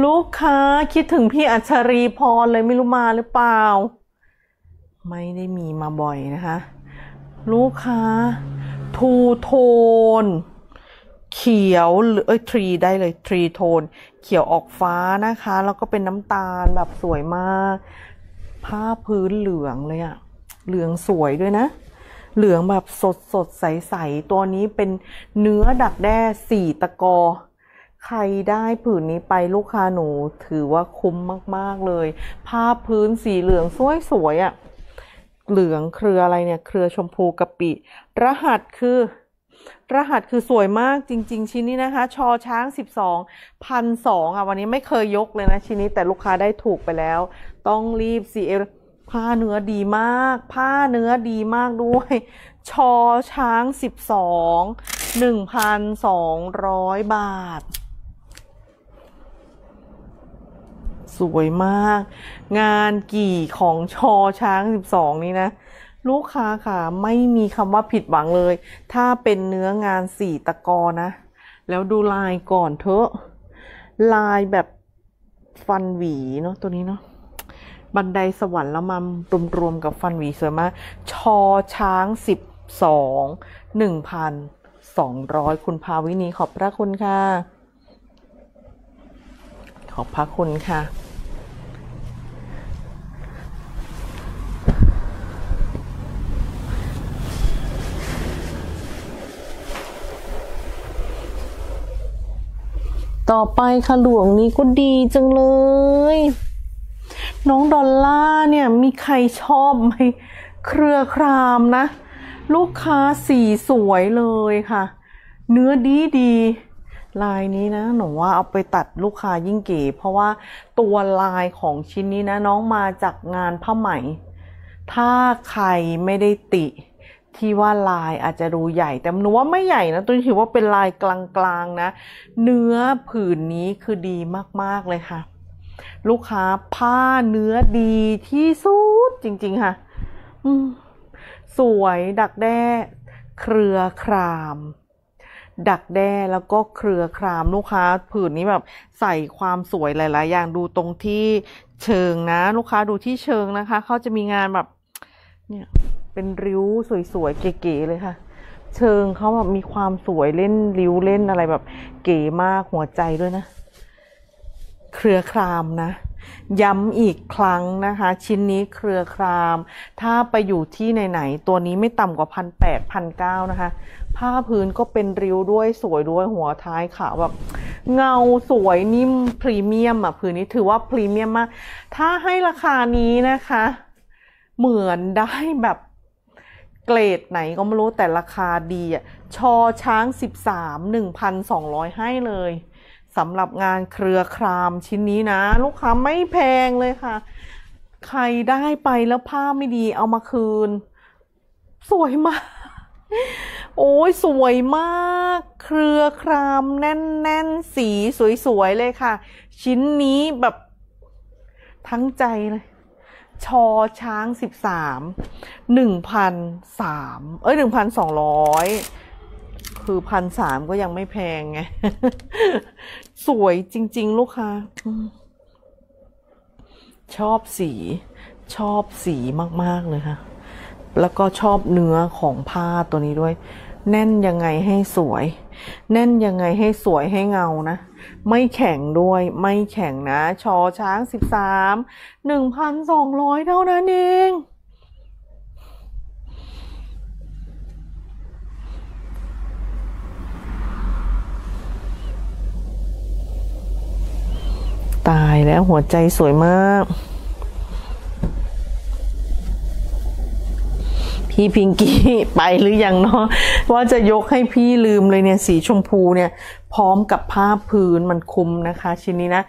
ลูกค้าคิดถึงพี่อัชรีพรเลยไม่รู้มาหรือเปล่า ไม่ได้มีมาบ่อยนะคะ ลูกค้า ทูโทน เขียวหรือเอ้ยทรีได้เลยทรีโทน เขียวออกฟ้านะคะ แล้วก็เป็นน้ำตาลแบบสวยมาก ผ้าพื้นเหลืองเลยอะเหลืองสวยด้วยนะ เหลืองแบบสดสดใสใสๆตัวนี้เป็นเนื้อดักแด้สี่ตะกอ ใครได้ผืนนี้ไปลูกค้าหนูถือว่าคุ้มมาก ๆเลย ผ้าพื้นสีเหลืองสวยๆอะ่ะ เหลืองเครืออะไรเนี่ย เครือชมพูกะปิ รหัสคือ รหัสคือสวยมากจริง ๆ ชิ้นนี้นะคะ ชอช้าง 12 พันสองอะวันนี้ไม่เคยยกเลยนะชิ้นนี้แต่ลูกค้าได้ถูกไปแล้ว ต้องรีบ CL ผ้าเนื้อดีมาก ผ้าเนื้อดีมากด้วย ชอช้าง 12 1,200 บาท สวยมาก งานกี่ของชอช้าง 12 นี้นะ ลูกค้าค่ะไม่มีคำว่าผิดหวังเลย ถ้าเป็นเนื้องานสี่ตะกอนะ แล้วดูลายก่อนเถอะ ลายแบบฟันหวีเนาะตัวนี้เนาะบันไดสวรรค์แล้วมารวมๆกับฟันหวีสวยมากชอช้างสิบสองหนึ่งพันสองร้อยคุณภาวินีขอบพระคุณค่ะ ขอบพระคุณค่ะ ต่อไปค่ะหลวงนี้ก็ดีจังเลย น้องดอลล่าเนี่ยมีใครชอบไหมเครือครามนะ ลูกค้าสีสวยเลยค่ะ เนื้อดีดีลายนี้นะหนูว่าเอาไปตัดลูกค้ายิ่งเก๋เพราะว่าตัวลายของชิ้นนี้นะ น้องมาจากงานผ้าไหม ถ้าใครไม่ได้ติ ที่ว่าลายอาจจะดูใหญ่ แต่หนูว่าไม่ใหญ่นะตัวนี้ถือว่าเป็นลายกลางๆนะ เนื้อผืนนี้คือดีมากๆเลยค่ะ ลูกค้าผ้าเนื้อดีที่สุดจริง ๆ ค่ะสวยดักแด้เครือคราม ดักแด้แล้วก็เครือครามลูกค้า ผืนนี้แบบใส่ความสวยหลาย ๆ อย่างดูตรงที่เชิงนะ ลูกค้าดูที่เชิงนะคะเขาจะมีงานแบบ เนี่ย เป็นริ้วสวยๆ เก๋ๆเลยค่ะ เชิงเขาแบบมีความสวยเล่นริ้วเล่นอะไรแบบเก๋มากหัวใจด้วยนะ เครือครามนะ ย้ำอีกครั้งนะคะ ชิ้นนี้เครือคราม ถ้าไปอยู่ที่ไหนๆตัวนี้ไม่ต่ำกว่าพันแปดพันเก้านะคะ ผ้าพื้นก็เป็นริ้วด้วยสวยด้วยหัวท้ายขาวแบบเงาสวยนิ่มพรีเมียมอะพื้นนี้ถือว่าพรีเมียมมาก ถ้าให้ราคานี้นะคะ เหมือนได้แบบ เกรดไหนก็ไม่รู้แต่ราคาดีอะชอช้าง 13 1,200 ให้เลยสำหรับงานเครือครามชิ้นนี้นะ ลูกค้าไม่แพงเลยค่ะ ใครได้ไปแล้วผ้าไม่ดีเอามาคืน สวยมาก โอ้ยสวยมาก เครือครามแน่นๆ สีสวยๆเลยค่ะ ชิ้นนี้แบบทั้งใจเลย ชอช้างสิบสามหนึ่งพันสามเอ้ยหนึ่งพันสองร้อยคือพันสามก็ยังไม่แพงไง สวยจริง ๆ ลูกค้า ชอบสีชอบสีมาก ๆ เลยค่ะ แล้วก็ชอบเนื้อของผ้าตัวนี้ด้วย แน่นยังไงให้สวย แน่นยังไงให้สวยให้เงานะ ไม่แข็งด้วยไม่แข็งนะชอช้างสิบสามหนึ่งพันสองร้อยเท่านั้นเองตายแล้วหัวใจสวยมาก พี่พิงกี้ไปหรือยังเนาะว่าจะยกให้พี่ลืมเลยเนี่ยสีชมพูเนี่ย พร้อมกับผ้าพื้นมันคุมนะคะ ชิ้นนี้นะ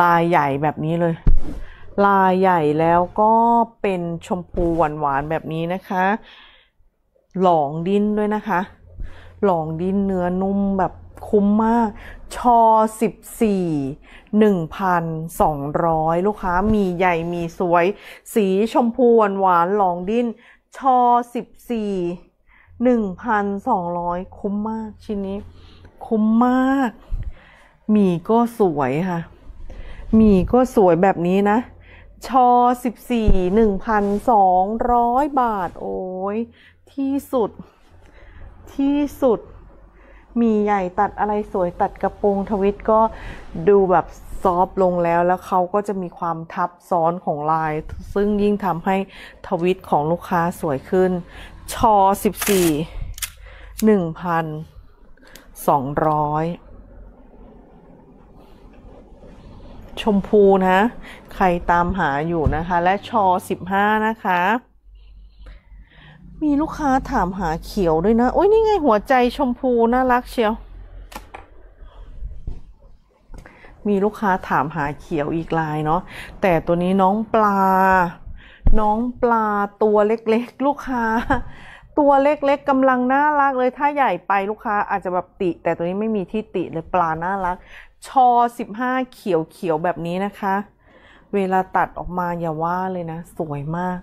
ลายใหญ่แบบนี้เลย ลายใหญ่แล้วก็เป็นชมพูหวานๆแบบนี้นะคะ หลองดิ้นด้วยนะคะ หลองดิ้นเนื้อนุ่มแบบคุ้มมาก ชอสิบสี่หนึ่งพันสองร้อยลูกค้ามีใหญ่มีสวย สีชมพูหวานหวานๆหลองดิ้น ชอสิบสี่หนึ่งพันสองร้อยคุ้มมากชิ้นนี้ คุ้มมาก หมี่ก็สวยค่ะ หมี่ก็สวยแบบนี้นะ ชอสิบสี่หนึ่งพันสองร้อยบาท โอ้ย ที่สุด ที่สุด มีใหญ่ตัดอะไรสวยตัดกระโปรงทวิตก็ดูแบบซอฟลงแล้วแล้วเขาก็จะมีความทับซ้อนของลาย ซึ่งยิ่งทำให้ทวิตของลูกค้าสวยขึ้น ชอสิบสี่หนึ่งพัน สองร้อยชมพูนะ ใครตามหาอยู่นะคะ และชอสิบห้านะคะ มีลูกค้าถามหาเขียวด้วยนะ โอ้ยนี่ไงหัวใจชมพูน่ารักเชียว มีลูกค้าถามหาเขียวอีกลายเนาะ แต่ตัวนี้น้องปลา น้องปลาตัวเล็กๆ ลูกค้า ตัวเล็กๆกำลังน่ารักเลยถ้าใหญ่ไปลูกค้าอาจจะแบบติ แต่ตัวนี้ไม่มีที่ติเลยปลาน่ารัก ชอสิบห้าเขียวเขียวๆแบบนี้นะคะ เวลาตัดออกมาอย่าว่าเลยนะ สวยมาก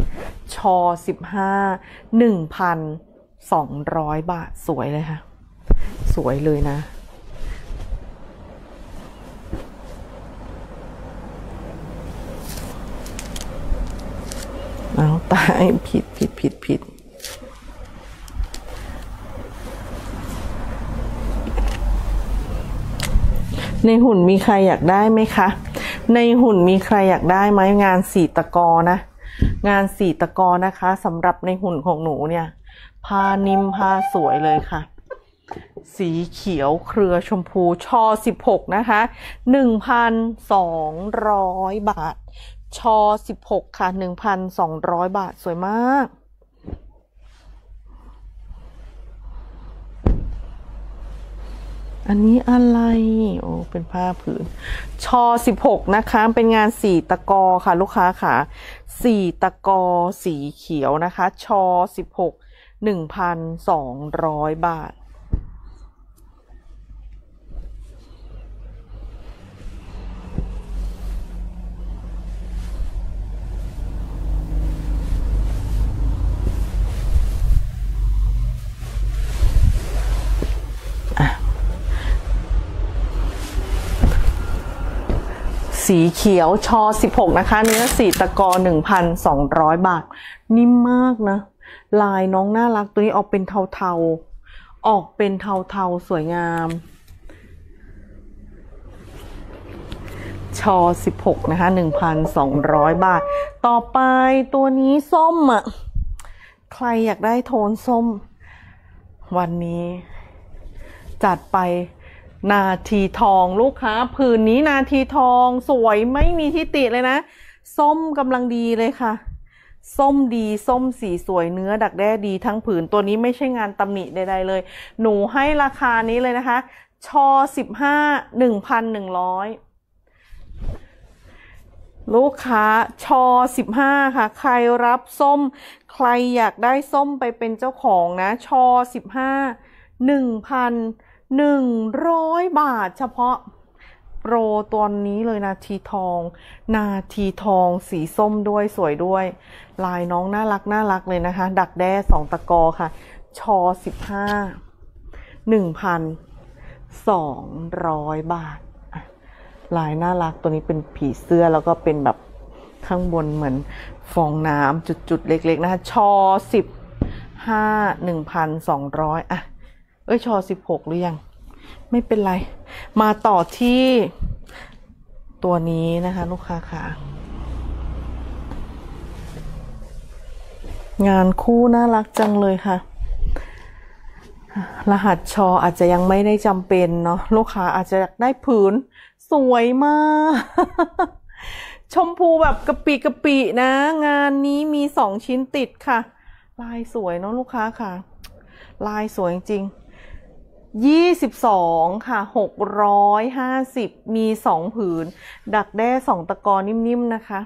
ชอสิบห้าหนึ่งพันสองร้อยบาทสวยเลยค่ะ สวยเลยนะเอาตายผิดผิดผิดผิด ในหุ่นมีใครอยากได้ไหมคะ ในหุ่นมีใครอยากได้ไหมงานสีตะกอนะ งานสีตะกอนะคะสำหรับในหุ่นของหนูเนี่ยผ้านิ่มผ้าสวยเลยค่ะ สีเขียวเครือชมพูชอสิบหกนะคะหนึ่งพันสองร้อยบาท ชอสิบหกค่ะหนึ่งพันสองร้อยบาทสวยมาก อันนี้อะไร โอ้เป็นผ้าผืน ชอสิบหกนะคะ เป็นงานสีตะกอค่ะ ลูกค้าค่ะสีตะกอสีเขียวนะคะ ชอสิบหกหนึ่งพันสองร้อยบาท สีเขียวชอ 16 นะคะ เนื้อสีตะกอ 1,200 บาท นิ่มมากนะ ลายน้องน่ารักตัวนี้ออกเป็นเทาๆ ออกเป็นเทาๆ สวยงาม ชอ 16 นะคะ 1,200 บาท ต่อไปตัวนี้ส้มอะ ใครอยากได้โทนส้ม วันนี้ จัดไป นาทีทองลูกค้าผืนนี้นาทีทองสวยไม่มีที่ติเลยนะ ส้มกำลังดีเลยค่ะ ส้มดีส้มสีสวยเนื้อดักแด้ดีทั้งผืนตัวนี้ไม่ใช่งานตำหนิใดๆเลย หนูให้ราคานี้เลยนะคะ ชอสิบห้าหนึ่งพันหนึ่งร้อยลูกค้าชอสิบห้าค่ะ ใครรับส้ม ใครอยากได้ส้มไปเป็นเจ้าของนะ ชอสิบห้าหนึ่งพัน หนึ่งร้อยบาทเฉพาะโปรตัวนี้เลยนาทีทอง นาทีทองสีส้มด้วยสวยด้วย ลายน้องน่ารักน่ารักเลยนะคะ ดักแด้สองตะกอค่ะ ชอสิบห้าหนึ่งพันสองร้อยบาท ลายน่ารักตัวนี้เป็นผีเสื้อแล้วก็เป็นแบบข้างบนเหมือนฟองน้ำจุดๆ เล็ก ๆ นะคะ ชอสิบห้าหนึ่งพันสองร้อยอะ เอ้ยชอสิบหกหรือยัง ไม่เป็นไร มาต่อที่ตัวนี้นะคะ ลูกค้าค่ะ งานคู่น่ารักจังเลยค่ะ รหัสชออาจจะยังไม่ได้จำเป็นเนาะลูกค้าอาจจะอยากได้ผืน สวยมาก ชมพูแบบกะปิกะปินะ งานนี้มีสองชิ้นติดค่ะ ลายสวยเนาะลูกค้าค่ะ ลายสวยจริง ยี่สิบสองค่ะหกร้อยห้าสิบมีสองผืน ดักแด้สองตะกอนิ่มๆนะคะ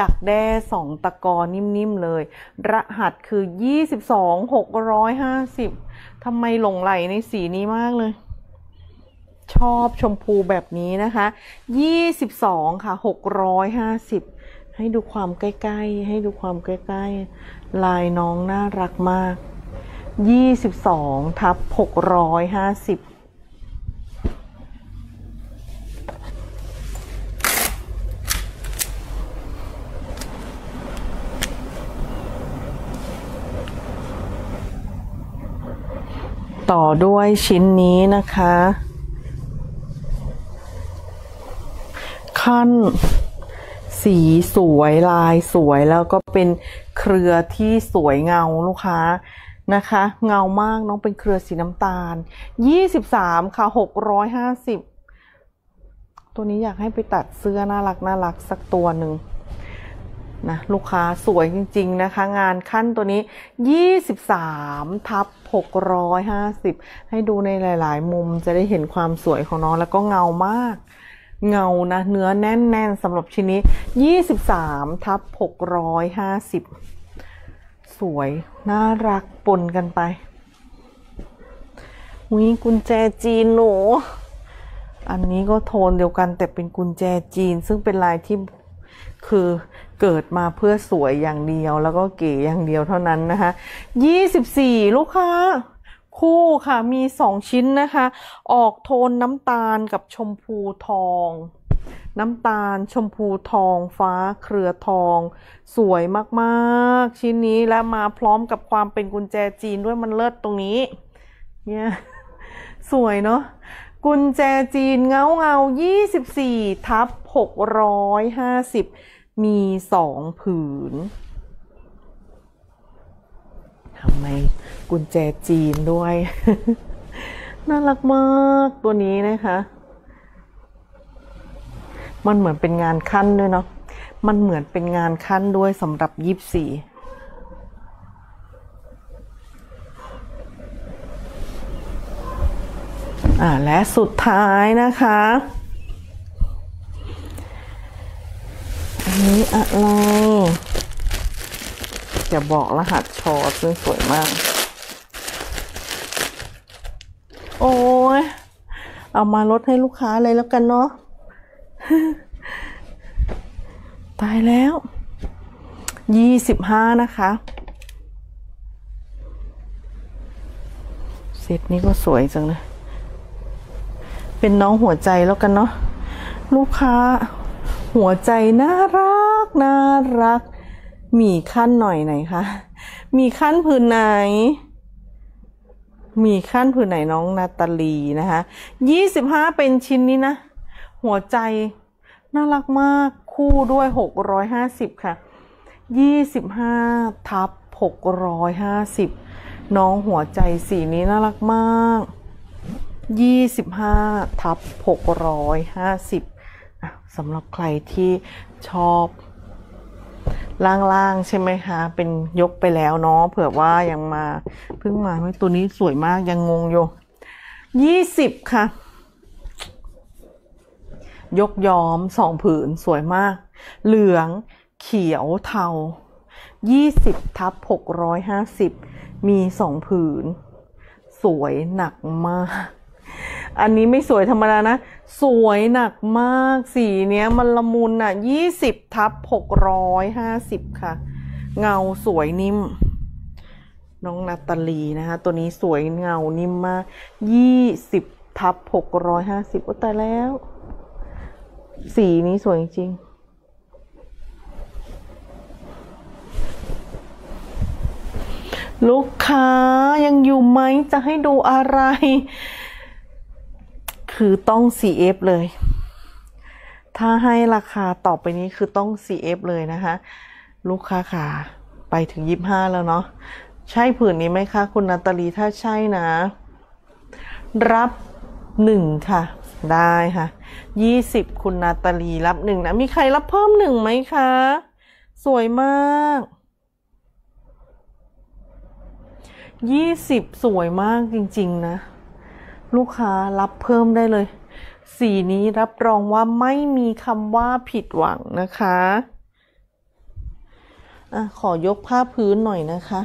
ดักแด้สองตะกอนิ่มๆเลย รหัสคือยี่สิบสองหกร้อยห้าสิบทำไมหลงไหลในสีนี้มากเลย ชอบชมพูแบบนี้นะคะยี่สิบสองค่ะหกร้อยห้าสิบให้ดูความใกล้ๆ ให้ดูความใกล้ๆ ลายน้องน่ารักมาก ยี่สิบสองทับหกร้อยห้าสิบต่อด้วยชิ้นนี้นะคะ ขั้นสีสวยลายสวยแล้วก็เป็นเครือที่สวยเงาลูกค้า นะคะ เงามากน้องเป็นเครือสีน้ำตาล 23 ค่ะ 650 ตัวนี้อยากให้ไปตัดเสื้อน่ารักน่ารักสักตัวหนึ่งนะลูกค้าสวยจริง ๆ นะคะ งานขั้นตัวนี้ 23 ทับ 650 ให้ดูในหลาย ๆ มุมจะได้เห็นความสวยของน้องแล้วก็เงามาก เงานะ เนื้อแน่น ๆสำหรับชิ้นนี้ 23 ทับ 650 สวย น่ารักปนกันไปวิกุญแจจีนหนู อันนี้ก็โทนเดียวกันแต่เป็นกุญแจจีน ซึ่งเป็นลายที่คือเกิดมาเพื่อสวยอย่างเดียวแล้วก็เก๋อย่างเดียวเท่านั้นนะคะ24ลูกค้า คู่ค่ะมีสองชิ้นนะคะ ออกโทนน้ำตาลกับชมพูทอง น้ำตาล ชมพูทองฟ้า เครือทอง สวยมากๆ ชิ้นนี้และมาพร้อมกับความเป็นกุญแจจีนด้วยมันเลิศตรงนี้ เนี่ยสวยเนาะกุญแจจีนเงาเงา24 ทับ 650 มีสองผืนทำไมกุญแจจีนด้วย น่ารักมากตัวนี้นะคะ มันเหมือนเป็นงานขั้นด้วยเนาะมันเหมือนเป็นงานขั้นด้วยสำหรับยิบสี่อ่าและสุดท้ายนะคะ อันนี้อะไรจะบอกรหัสชอซึ่งสวยมาก โอ้ยเอามาลดให้ลูกค้าเลยแล้วกันเนาะ ตายแล้ว ยี่สิบห้านะคะเซตนี้ก็สวยจังเลยเป็นน้องหัวใจแล้วกันเนาะ ลูกค้า หัวใจน่ารัก น่ารัก มีขั้นหน่อยไหนคะ มีขั้นผืนไหน มีขั้นผืนไหนน้องนาตาลีนะคะยี่สิบห้าเป็นชิ้นนี้นะ หัวใจน่ารักมากคู่ด้วยหกร้อยห้าสิบค่ะยี่สิบห้าทับหกร้อยห้าสิบน้องหัวใจสีนี้น่ารักมากยี่สิบห้าทับหกร้อยห้าสิบสำหรับใครที่ชอบล่างๆใช่ไหมคะ เป็นยกไปแล้วเนาะเผื่อว่ายังมาเพิ่งมาไม่ตัวนี้สวยมากยังงงอยู่ยี่สิบค่ะ ยกย้อมสองผืนสวยมาก เหลือง เขียวเทายี่สิบทับหกร้อยห้าสิบมีสองผืน สวยหนักมาก อันนี้ไม่สวยธรรมดานะ สวยหนักมาก สีเนี้ยมันละมุนอะยี่สิบทับหกร้อยห้าสิบค่ะ เงาสวยนิ่มน้องนาตาลีนะคะ ตัวนี้สวยเงานิ่มมาก ยี่สิบทับหกร้อยห้าสิบโอ้ตายแล้ว สีนี้สวยจริงลูกค้ายังอยู่ไหมจะให้ดูอะไร คือต้อง CF เลย ถ้าให้ราคาต่อไปนี้คือต้อง CF เลยนะคะ ลูกค้าขาไปถึงยี่ห้าแล้วเนาะใช่ผืนนี้ไหมคะ คุณนาตาลีถ้าใช่นะ รับหนึ่งค่ะ ได้ค่ะยี่สิบคุณนาตาลีรับหนึ่งนะ มีใครรับเพิ่มหนึ่งไหมคะ สวยมากยี่สิบสวยมากจริง ๆ นะ ลูกค้ารับเพิ่มได้เลย สีนี้รับรองว่าไม่มีคำว่าผิดหวังนะคะอะขอยกผ้าพื้นหน่อยนะคะ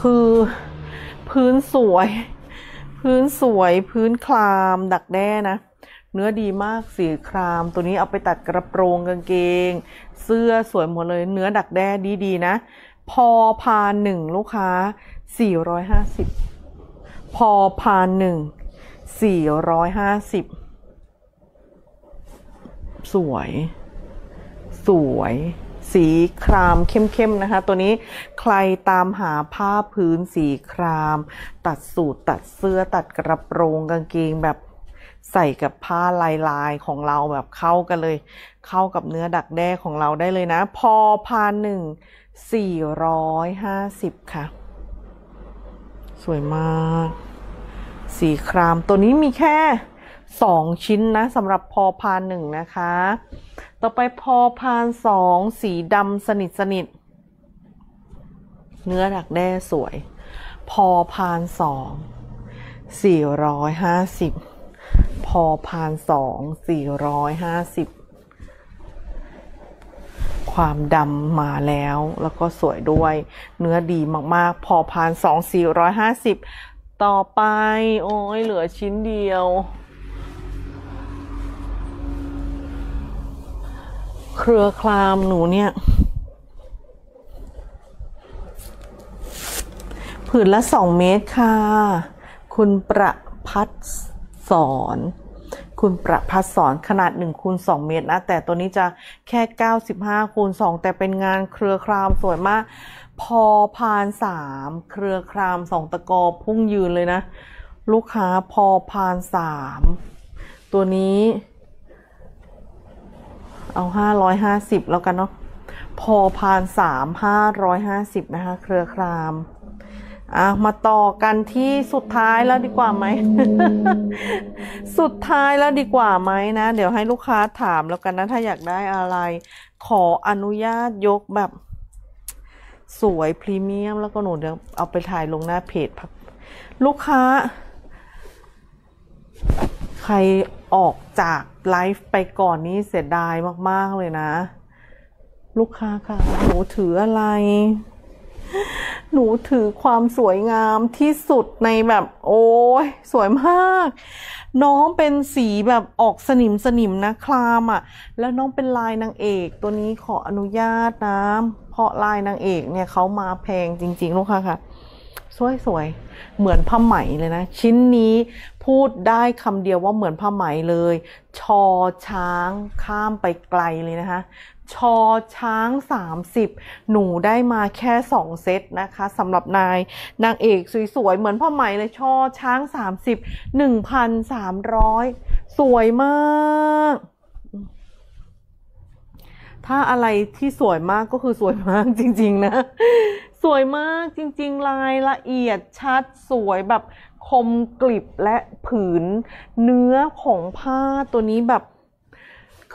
คือพื้นสวย พื้นสวยพื้นคลามดักแด้นะ เนื้อดีมากสีคราม ตัวนี้เอาไปตัดกระโปรงกางเกง เสื้อสวยหมดเลยเนื้อดักแด้ดีๆนะ พอพานหนึ่งลูกค้า 450 พอพานหนึ่ง450 สวย สวย สีครามเข้มๆนะคะ ตัวนี้ใครตามหาผ้าพื้นสีคราม ตัดสูตรตัดเสื้อตัดกระโปรงกางเกงแบบใส่กับผ้าลายลายของเราแบบเข้ากันเลย เข้ากับเนื้อดักแด้ของเราได้เลยนะ พอพานหนึ่ง450ค่ะ สวยมาก สีครามตัวนี้มีแค่ สองชิ้นนะสำหรับพอพานหนึ่งนะคะ ต่อไปพอพานสองสีดำสนิทสนิท เนื้อดักแด้สวย พอพานสองสี่ร้อยห้าสิบพอพานสองสี่ร้อยห้าสิบความดำมาแล้วแล้วก็สวยด้วย เนื้อดีมากๆ พอพานสองสี่ร้อยห้าสิบต่อไป โอ้ยเหลือชิ้นเดียว เครือคลามหนูเนี่ยผืนละสองเมตรค่ะ คุณประพัฒสอนคุณประพัฒสอนขนาด1คูณ2เมตรนะ แต่ตัวนี้จะแค่ 95คูณ2แต่เป็นงานเครือครามสวยมาก พอพาน3เครือครามสองตะกอพุ่งยืนเลยนะ ลูกค้าพอพาน3ตัวนี้ เอาห้าร้อยห้าสิบแล้วกันเนาะพอพานสามห้าร้อยห้าสิบนะคะ เครือครามอะมาต่อกันที่สุดท้ายแล้วดีกว่าไหม สุดท้ายแล้วดีกว่าไหมนะ เดี๋ยวให้ลูกค้าถามแล้วกันนะ ถ้าอยากได้อะไร ขออนุญาตยกแบบ สวยพรีเมียมแล้วก็หนูเดี๋ยวเอาไปถ่ายลงหน้าเพจพักลูกค้า ใครออกจากไลฟ์ไปก่อนนี้เสียดายมาก ๆ เลยนะ ลูกค้าค่ะ หนูถืออะไร หนูถือความสวยงามที่สุดในแบบ โอ้ยสวยมาก น้องเป็นสีแบบออกสนิมสนิมนะคลามอะ่ะ แล้วน้องเป็นลายนางเอก ตัวนี้ขออนุญาตนะเพราะลายนางเอกเนี่ยเขามาแพงจริง ๆ ลูกค้าค่ะสวยๆ เหมือนผ้าไหมเลยนะ ชิ้นนี้ พูดได้คำเดียวว่าเหมือนผ้าไหมเลย ชอช้างข้ามไปไกลเลยนะคะ ชอช้าง 30 หนูได้มาแค่ 2 เซตนะคะสำหรับนายนางเอกสวยๆ เหมือนผ้าไหมเลยชอช้าง 30 1,300 สวยมากถ้าอะไรที่สวยมากก็คือสวยมากจริง ๆ นะ สวยมากจริง ๆ ลายละเอียดชัดสวยแบบ คมกลิบและผืนเนื้อของผ้าตัวนี้แบบ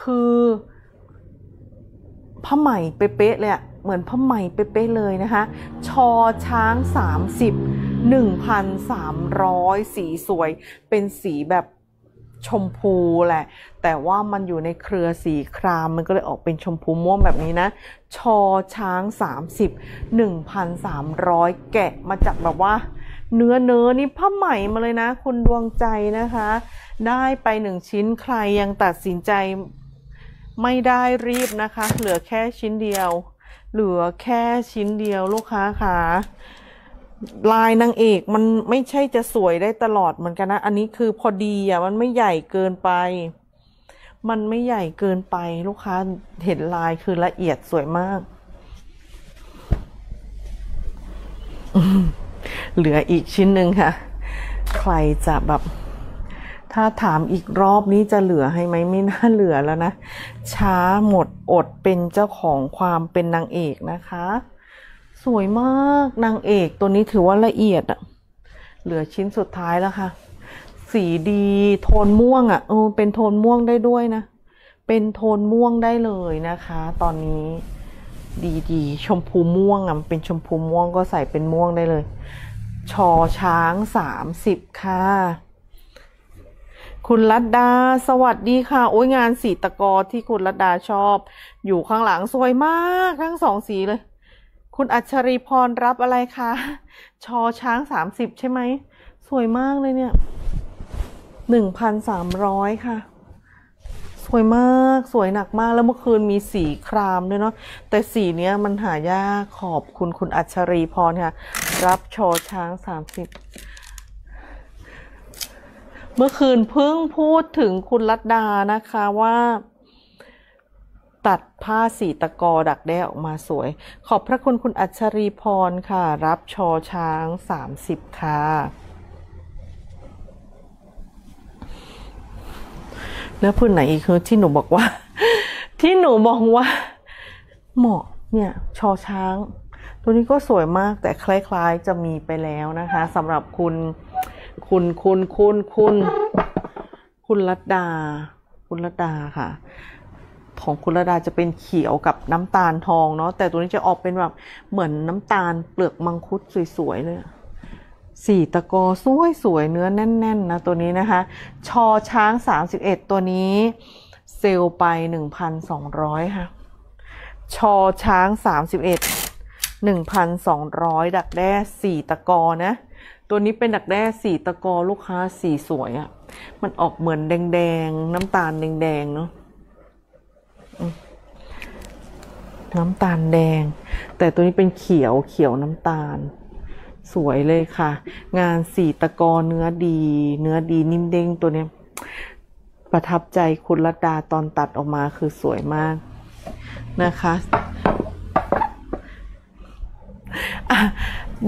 คือผ้าไหมเป๊ะเลยอะเหมือนผ้าไหมเป๊ะเลยนะคะ ชอช้าง 30 1,300 สีสวย เป็นสีแบบชมพูแหละ แต่ว่ามันอยู่ในเครือสีคราม มันก็เลยออกเป็นชมพูม่วงแบบนี้นะ ชอช้าง 30 1,300 แกะมาจากแบบว่า เนื้อเนื้อนี่ผ้าไหมมาเลยนะ คุณดวงใจนะคะ ได้ไปหนึ่งชิ้นใครยังตัดสินใจ ไม่ได้รีบนะคะ เหลือแค่ชิ้นเดียว เหลือแค่ชิ้นเดียวลูกค้าค่ะลายนางเอกมันไม่ใช่จะสวยได้ตลอดเหมือนกันนะ อันนี้คือพอดีอะมันไม่ใหญ่เกินไป มันไม่ใหญ่เกินไปลูกค้าเห็นลายคือละเอียดสวยมาก เหลืออีกชิ้นหนึ่งค่ะ ใครจะแบบ ถ้าถามอีกรอบนี้จะเหลือให้ไหมไม่น่าเหลือแล้วนะ ช้าหมดอดเป็นเจ้าของความเป็นนางเอกนะคะ สวยมากนางเอกตัวนี้ถือว่าละเอียดอะเหลือชิ้นสุดท้ายแล้วค่ะ สีดีโทนม่วงอะ่ะเออเป็นโทนม่วงได้ด้วยนะ เป็นโทนม่วงได้เลยนะคะ ตอนนี้ ดีดีชมพูม่วงอะมันเป็นชมพูม่วงก็ใส่เป็นม่วงได้เลย ชอช้างสามสิบค่ะ คุณรัตดา สวัสดีค่ะ โอ้ยงานสีตะกอที่คุณรัตดาชอบ อยู่ข้างหลังสวยมากทั้งสองสีเลย คุณอัชริพรรับอะไรคะชอช้างสามสิบใช่ไหม สวยมากเลยเนี่ยหนึ่งพันสามร้อยค่ะ วยมากสวยหนักมากแล้วเมื่อคืนมีสีครามด้วยเนาะแต่สีเนี้ยมันหายากขอบคุณคุณอัชรีพรค่ะ รับชอช้างสามสิบเมื่อคืนเพิ่งพูดถึงคุณรัตดานะคะว่า ตัดผ้าสีตะกอดักแด้ออกมาสวย ขอบพระคุณคุณอัชรีพรค่ะ รับชอช้างสามสิบค่ะ แล้วพื้นไหนอีกคือที่หนูบอกว่า ที่หนูบอกว่า เหมาะเนี่ยชอช้าง ตัวนี้ก็สวยมากแต่คล้ายๆจะมีไปแล้วนะคะสำหรับคุณคุณคุณคุณคุณคุณรัตดา คุณรัตดาค่ะ ของคุณระดาจะเป็นเขียวกับน้ำตาลทองเนาะแต่ตัวนี้จะออกเป็นแบบเหมือนน้ำตาลเปลือกมังคุดสวยๆเลยอะ สี่ตะกอสวยสวยๆเนื้อแน่น ๆ นะ ตัวนี้นะคะ ชอช้าง 31 ตัวนี้ เซลล์ไป 1,200 ค่ะ ชอช้าง 31 1,200 ดักแด้สี่ตะกอนะ ตัวนี้เป็นดักแด้สี่ตะกอลูกค้าสีสวยอะ่ะ มันออกเหมือนแดง ๆ น้ำตาลแดง ๆ เนาะน้ำตาลแดง แต่ตัวนี้เป็นเขียวเขียวน้ำตาล สวยเลยค่ะ งานสีตะกอเนื้อดี เนื้อดีนิ่มเด้งตัวเนี้ยประทับใจคุณรัตดาตอนตัดออกมาคือสวยมากนะคะ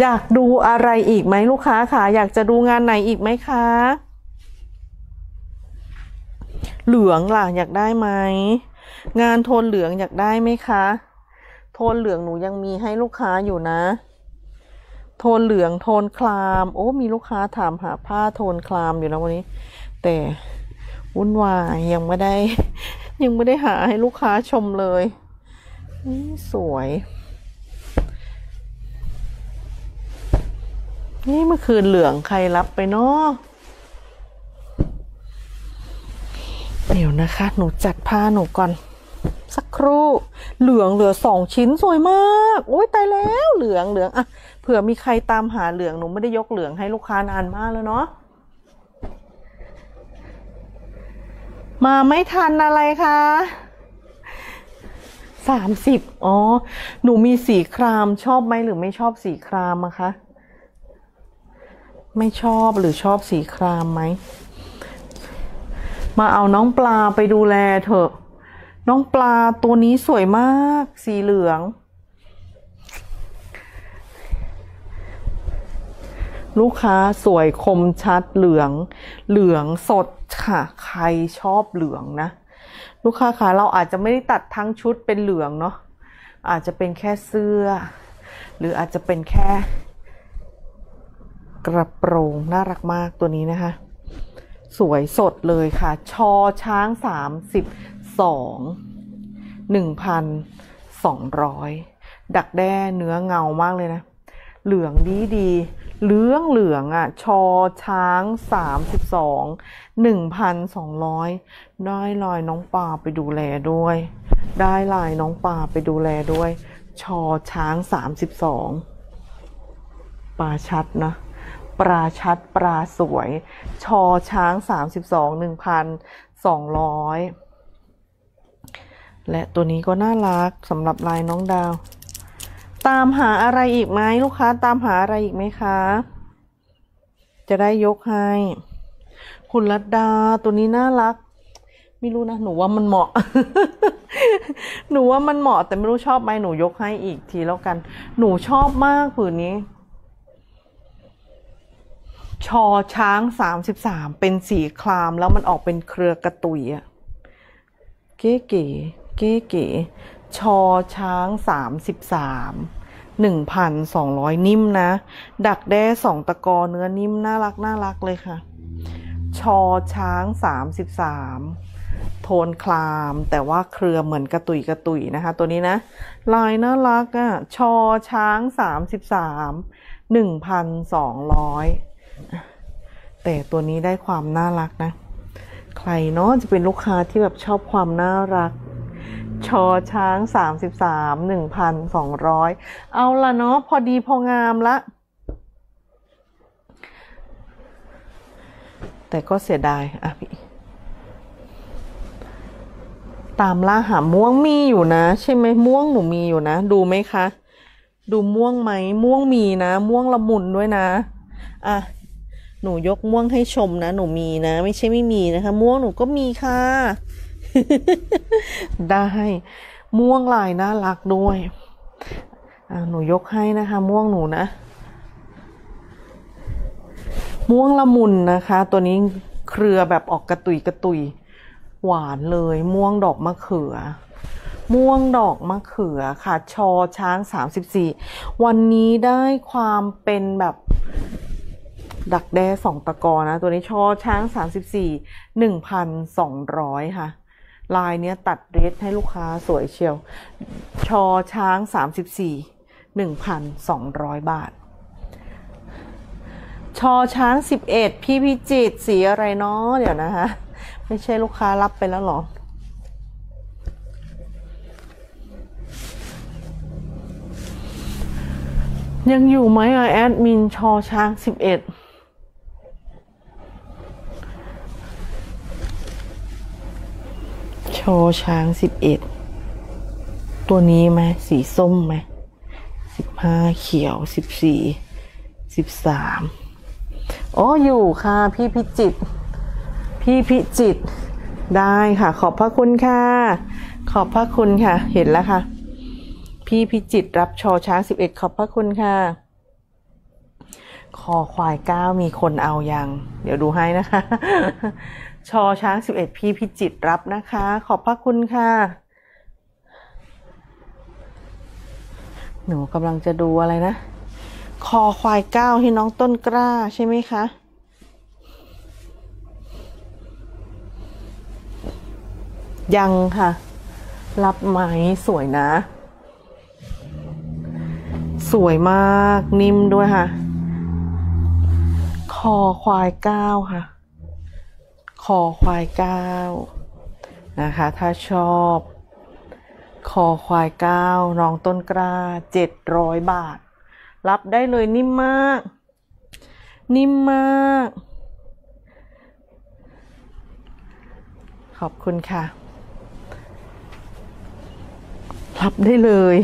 อยากดูอะไรอีกไหมลูกค้าคะอยากจะดูงานไหนอีกไหมคะ เหลืองล่ะอยากได้ไหมงานโทนเหลืองอยากได้ไหมคะ โทนเหลืองหนูยังมีให้ลูกค้าอยู่นะ โทนเหลืองโทนคลาม โอ้มีลูกค้าถามหาผ้าโทนคลามอยู่นะวันนี้ แต่วุ่นวายยังไม่ได้ ยังไม่ได้หาให้ลูกค้าชมเลยนี่สวย นี่เมื่อคืนเหลืองใครรับไปเนาะเดี๋ยวนะคะ หนูจัดผ้าหนูก่อน สักครู่ เหลืองเหลือสองชิ้นสวยมาก โอ้ยตายแล้ว เหลืองเหลืองอะ เผื่อมีใครตามหาเหลืองหนูไม่ได้ยกเหลืองให้ลูกค้านานมากแล้วเนาะมาไม่ทันอะไรคะสามสิบอ๋อ หนูมีสีครามชอบไหมหรือไม่ชอบสีครามอะคะ ไม่ชอบหรือชอบสีครามไหม มาเอาน้องปลาไปดูแลเถอะ น้องปลาตัวนี้สวยมาก สีเหลือง ลูกค้าสวยคมชัดเหลือง เหลืองสดค่ะ ใครชอบเหลืองนะ ลูกค้าคะเราอาจจะไม่ได้ตัดทั้งชุดเป็นเหลืองเนาะอาจจะเป็นแค่เสื้อ หรืออาจจะเป็นแค่ กระโปรงน่ารักมากตัวนี้นะคะ สวยสดเลยค่ะ ชอช้างสามสิบสองหนึ่งพันสองร้อยดักแด้เนื้อเงามากเลยนะ เหลืองดีดี เหลืองเหลืองอะ ชอช้างสามสิบสองหนึ่งพันสองร้อยได้ลายน้องปลาไปดูแลด้วย ได้ลายน้องปลาไปดูแลด้วย ชอช้างสามสิบสองปลาชัดนะปลาชัดปลาสวย ชอช้างสามสิบสองหนึ่งพันสองร้อยและตัวนี้ก็น่ารักสำหรับลายน้องดาว ตามหาอะไรอีกไหมลูกค้า ตามหาอะไรอีกไหมคะ จะได้ยกให้ คุณรัตดาตัวนี้น่ารัก ไม่รู้นะหนูว่ามันเหมาะ หนูว่ามันเหมาะ แต่ไม่รู้ชอบไหมหนูยกให้อีกทีแล้วกัน หนูชอบมากผืนนี้ ชอช้างสามสิบสามเป็นสีครามแล้วมันออกเป็นเครือกระตุยอะเก๋เก๋เก๋เก๋ ชอช้างสามสิบสามหนึ่งพันสองร้อยนิ่มนะ ดักแด้สองตะกอเนื้อนิ่ม น่ารักน่ารักเลยค่ะ ชอช้างสามสิบสามโทนคลาม แต่ว่าเครือเหมือนกระตุยกระตุยนะคะ ตัวนี้นะ ลายน่ารักอะ่ะ ชอช้างสามสิบสามหนึ่งพันสองร้อยแต่ตัวนี้ได้ความน่ารักนะ ใครเนาะจะเป็นลูกค้าที่แบบชอบความน่ารัก ชอช้างสามสิบสามหนึ่งพันสองร้อยเอาละเนาะพอดีพองามละ แต่ก็เสียดายอะพี่ ตามล่าหาม่วงมีอยู่นะ ใช่ไหมม่วงหนูมีอยู่นะ ดูไหมคะ ดูม่วงไหมม่วงมีนะ ม่วงละมุนด้วยนะ อะ หนูยกม่วงให้ชมนะ หนูมีนะ ไม่ใช่ไม่มีนะคะ ม่วงหนูก็มีค่ะ ได้ม่วงลายน่ารักด้วยหนูยกให้นะคะ ม่วงหนูนะ ม่วงละมุนนะคะ ตัวนี้เครือแบบออกกระตุยกระตุย หวานเลย ม่วงดอกมะเขือ ม่วงดอกมะเขือค่ะ ชอช้างสามสิบสี่วันนี้ได้ความเป็นแบบดักแด้สองตะกอนะ ตัวนี้ชอช้างสามสิบสี่หนึ่งพันสองร้อยค่ะ ลายเนี้ยตัดเรสให้ลูกค้าสวยเชียว ชอช้าง 34 1,200 บาท ชอช้าง 11 พี่พิจิตสีอะไรเนาะเดี๋ยวนะฮะไม่ใช่ลูกค้ารับไปแล้วหรอยังอยู่ไหมอะแอดมินชอช้าง 11 ชอช้างสิบเอ็ดตัวนี้ไหมสีส้มไหมสิบห้าเขียวสิบสี่สิบสามอ๋ออยู่ค่ะ พี่พิจิต พี่พิจิตได้ค่ะ ขอบพระคุณค่ะ ขอบพระคุณค่ะ เห็นแล้วค่ะ พี่พิจิตรับชอช้างสิบเอ็ดขอบพระคุณค่ะคอควายเก้ามีคนเอายังเดี๋ยวดูให้นะคะ ชอช้างสิบเอ็ดพี่พิจิตรรับนะคะ ขอบพระคุณค่ะ หนูกำลังจะดูอะไรนะ คอควายเก้าให้น้องต้นกล้าใช่ไหมคะยังค่ะ รับไหมสวยนะ สวยมากนิ่มด้วยค่ะ คอควายเก้าค่ะ คอควายก้านะคะ ถ้าชอบคอควายก้าน้องต้นกล้าเจ็ดร้อยบาท รับได้เลยนิ่มมาก นิ่มมาก ขอบคุณค่ะ รับได้เลย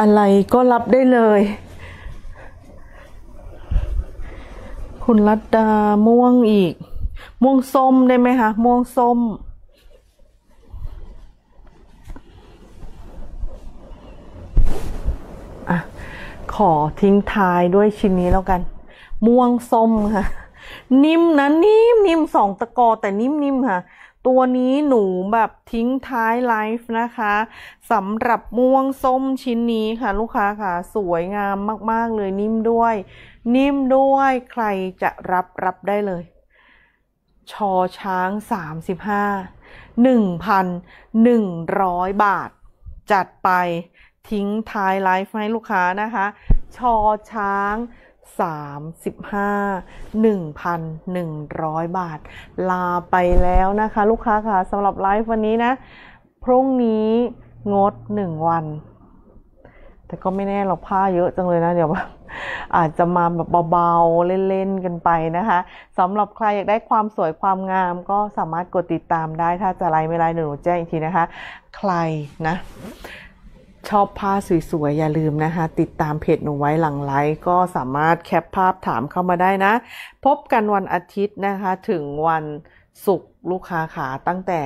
อะไรก็รับได้เลย คุณรัตดาม่วงอีก ม่วงส้มได้ไหมคะ ม่วงส้มอะขอทิ้งท้ายด้วยชิ้นนี้แล้วกัน ม่วงส้มค่ะ นิ่มนะนิ่มนิ่มสองตะกอแต่นิ่มนิ่มค่ะ ตัวนี้หนูแบบทิ้งท้ายไลฟ์นะคะสำหรับม่วงส้มชิ้นนี้ค่ะ ลูกค้าค่ะ สวยงามมาก ๆ เลยนิ่มด้วย นิ่มด้วยใครจะรับรับได้เลย ชอช้างสามสิบห้าหนึ่งพันหนึ่งร้อยบาท จัดไปทิ้งท้ายไลฟ์ให้ลูกค้านะคะ ชอช้างสามสิบห้าหนึ่งพันหนึ่งร้อยบาท ลาไปแล้วนะคะ ลูกค้าค่ะสำหรับไลฟ์วันนี้นะ พรุ่งนี้งดหนึ่งวัน แต่ก็ไม่แน่เราผ้าเยอะจังเลยนะ เดี๋ยวแบบ อาจจะมาแบบเบาๆ เล่นๆ กันไปนะคะสำหรับใครอยากได้ความสวยความงามก็สามารถกดติดตามได้ถ้าจะไลฟ์ไม่ไลฟ์หนูแจ้งอีกทีนะคะ ใครนะ ชอบผ้าสวยๆ อย่าลืมนะคะ ติดตามเพจหนูไว้หลังไลฟ์ก็สามารถแคปภาพถามเข้ามาได้นะ พบกันวันอาทิตย์นะคะถึงวันศุกร์ ลูกค้าขาตั้งแต่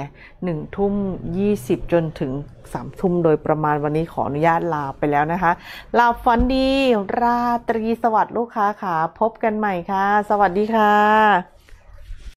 หนึ่งทุ่มยี่สิบจนถึงสามทุ่มโดยประมาณวันนี้ขออนุญาตลาไปแล้วนะคะลาฝันดี ราตรีสวัสดิ์ลูกค้าขาพบกันใหม่ค่ะ สวัสดีค่ะ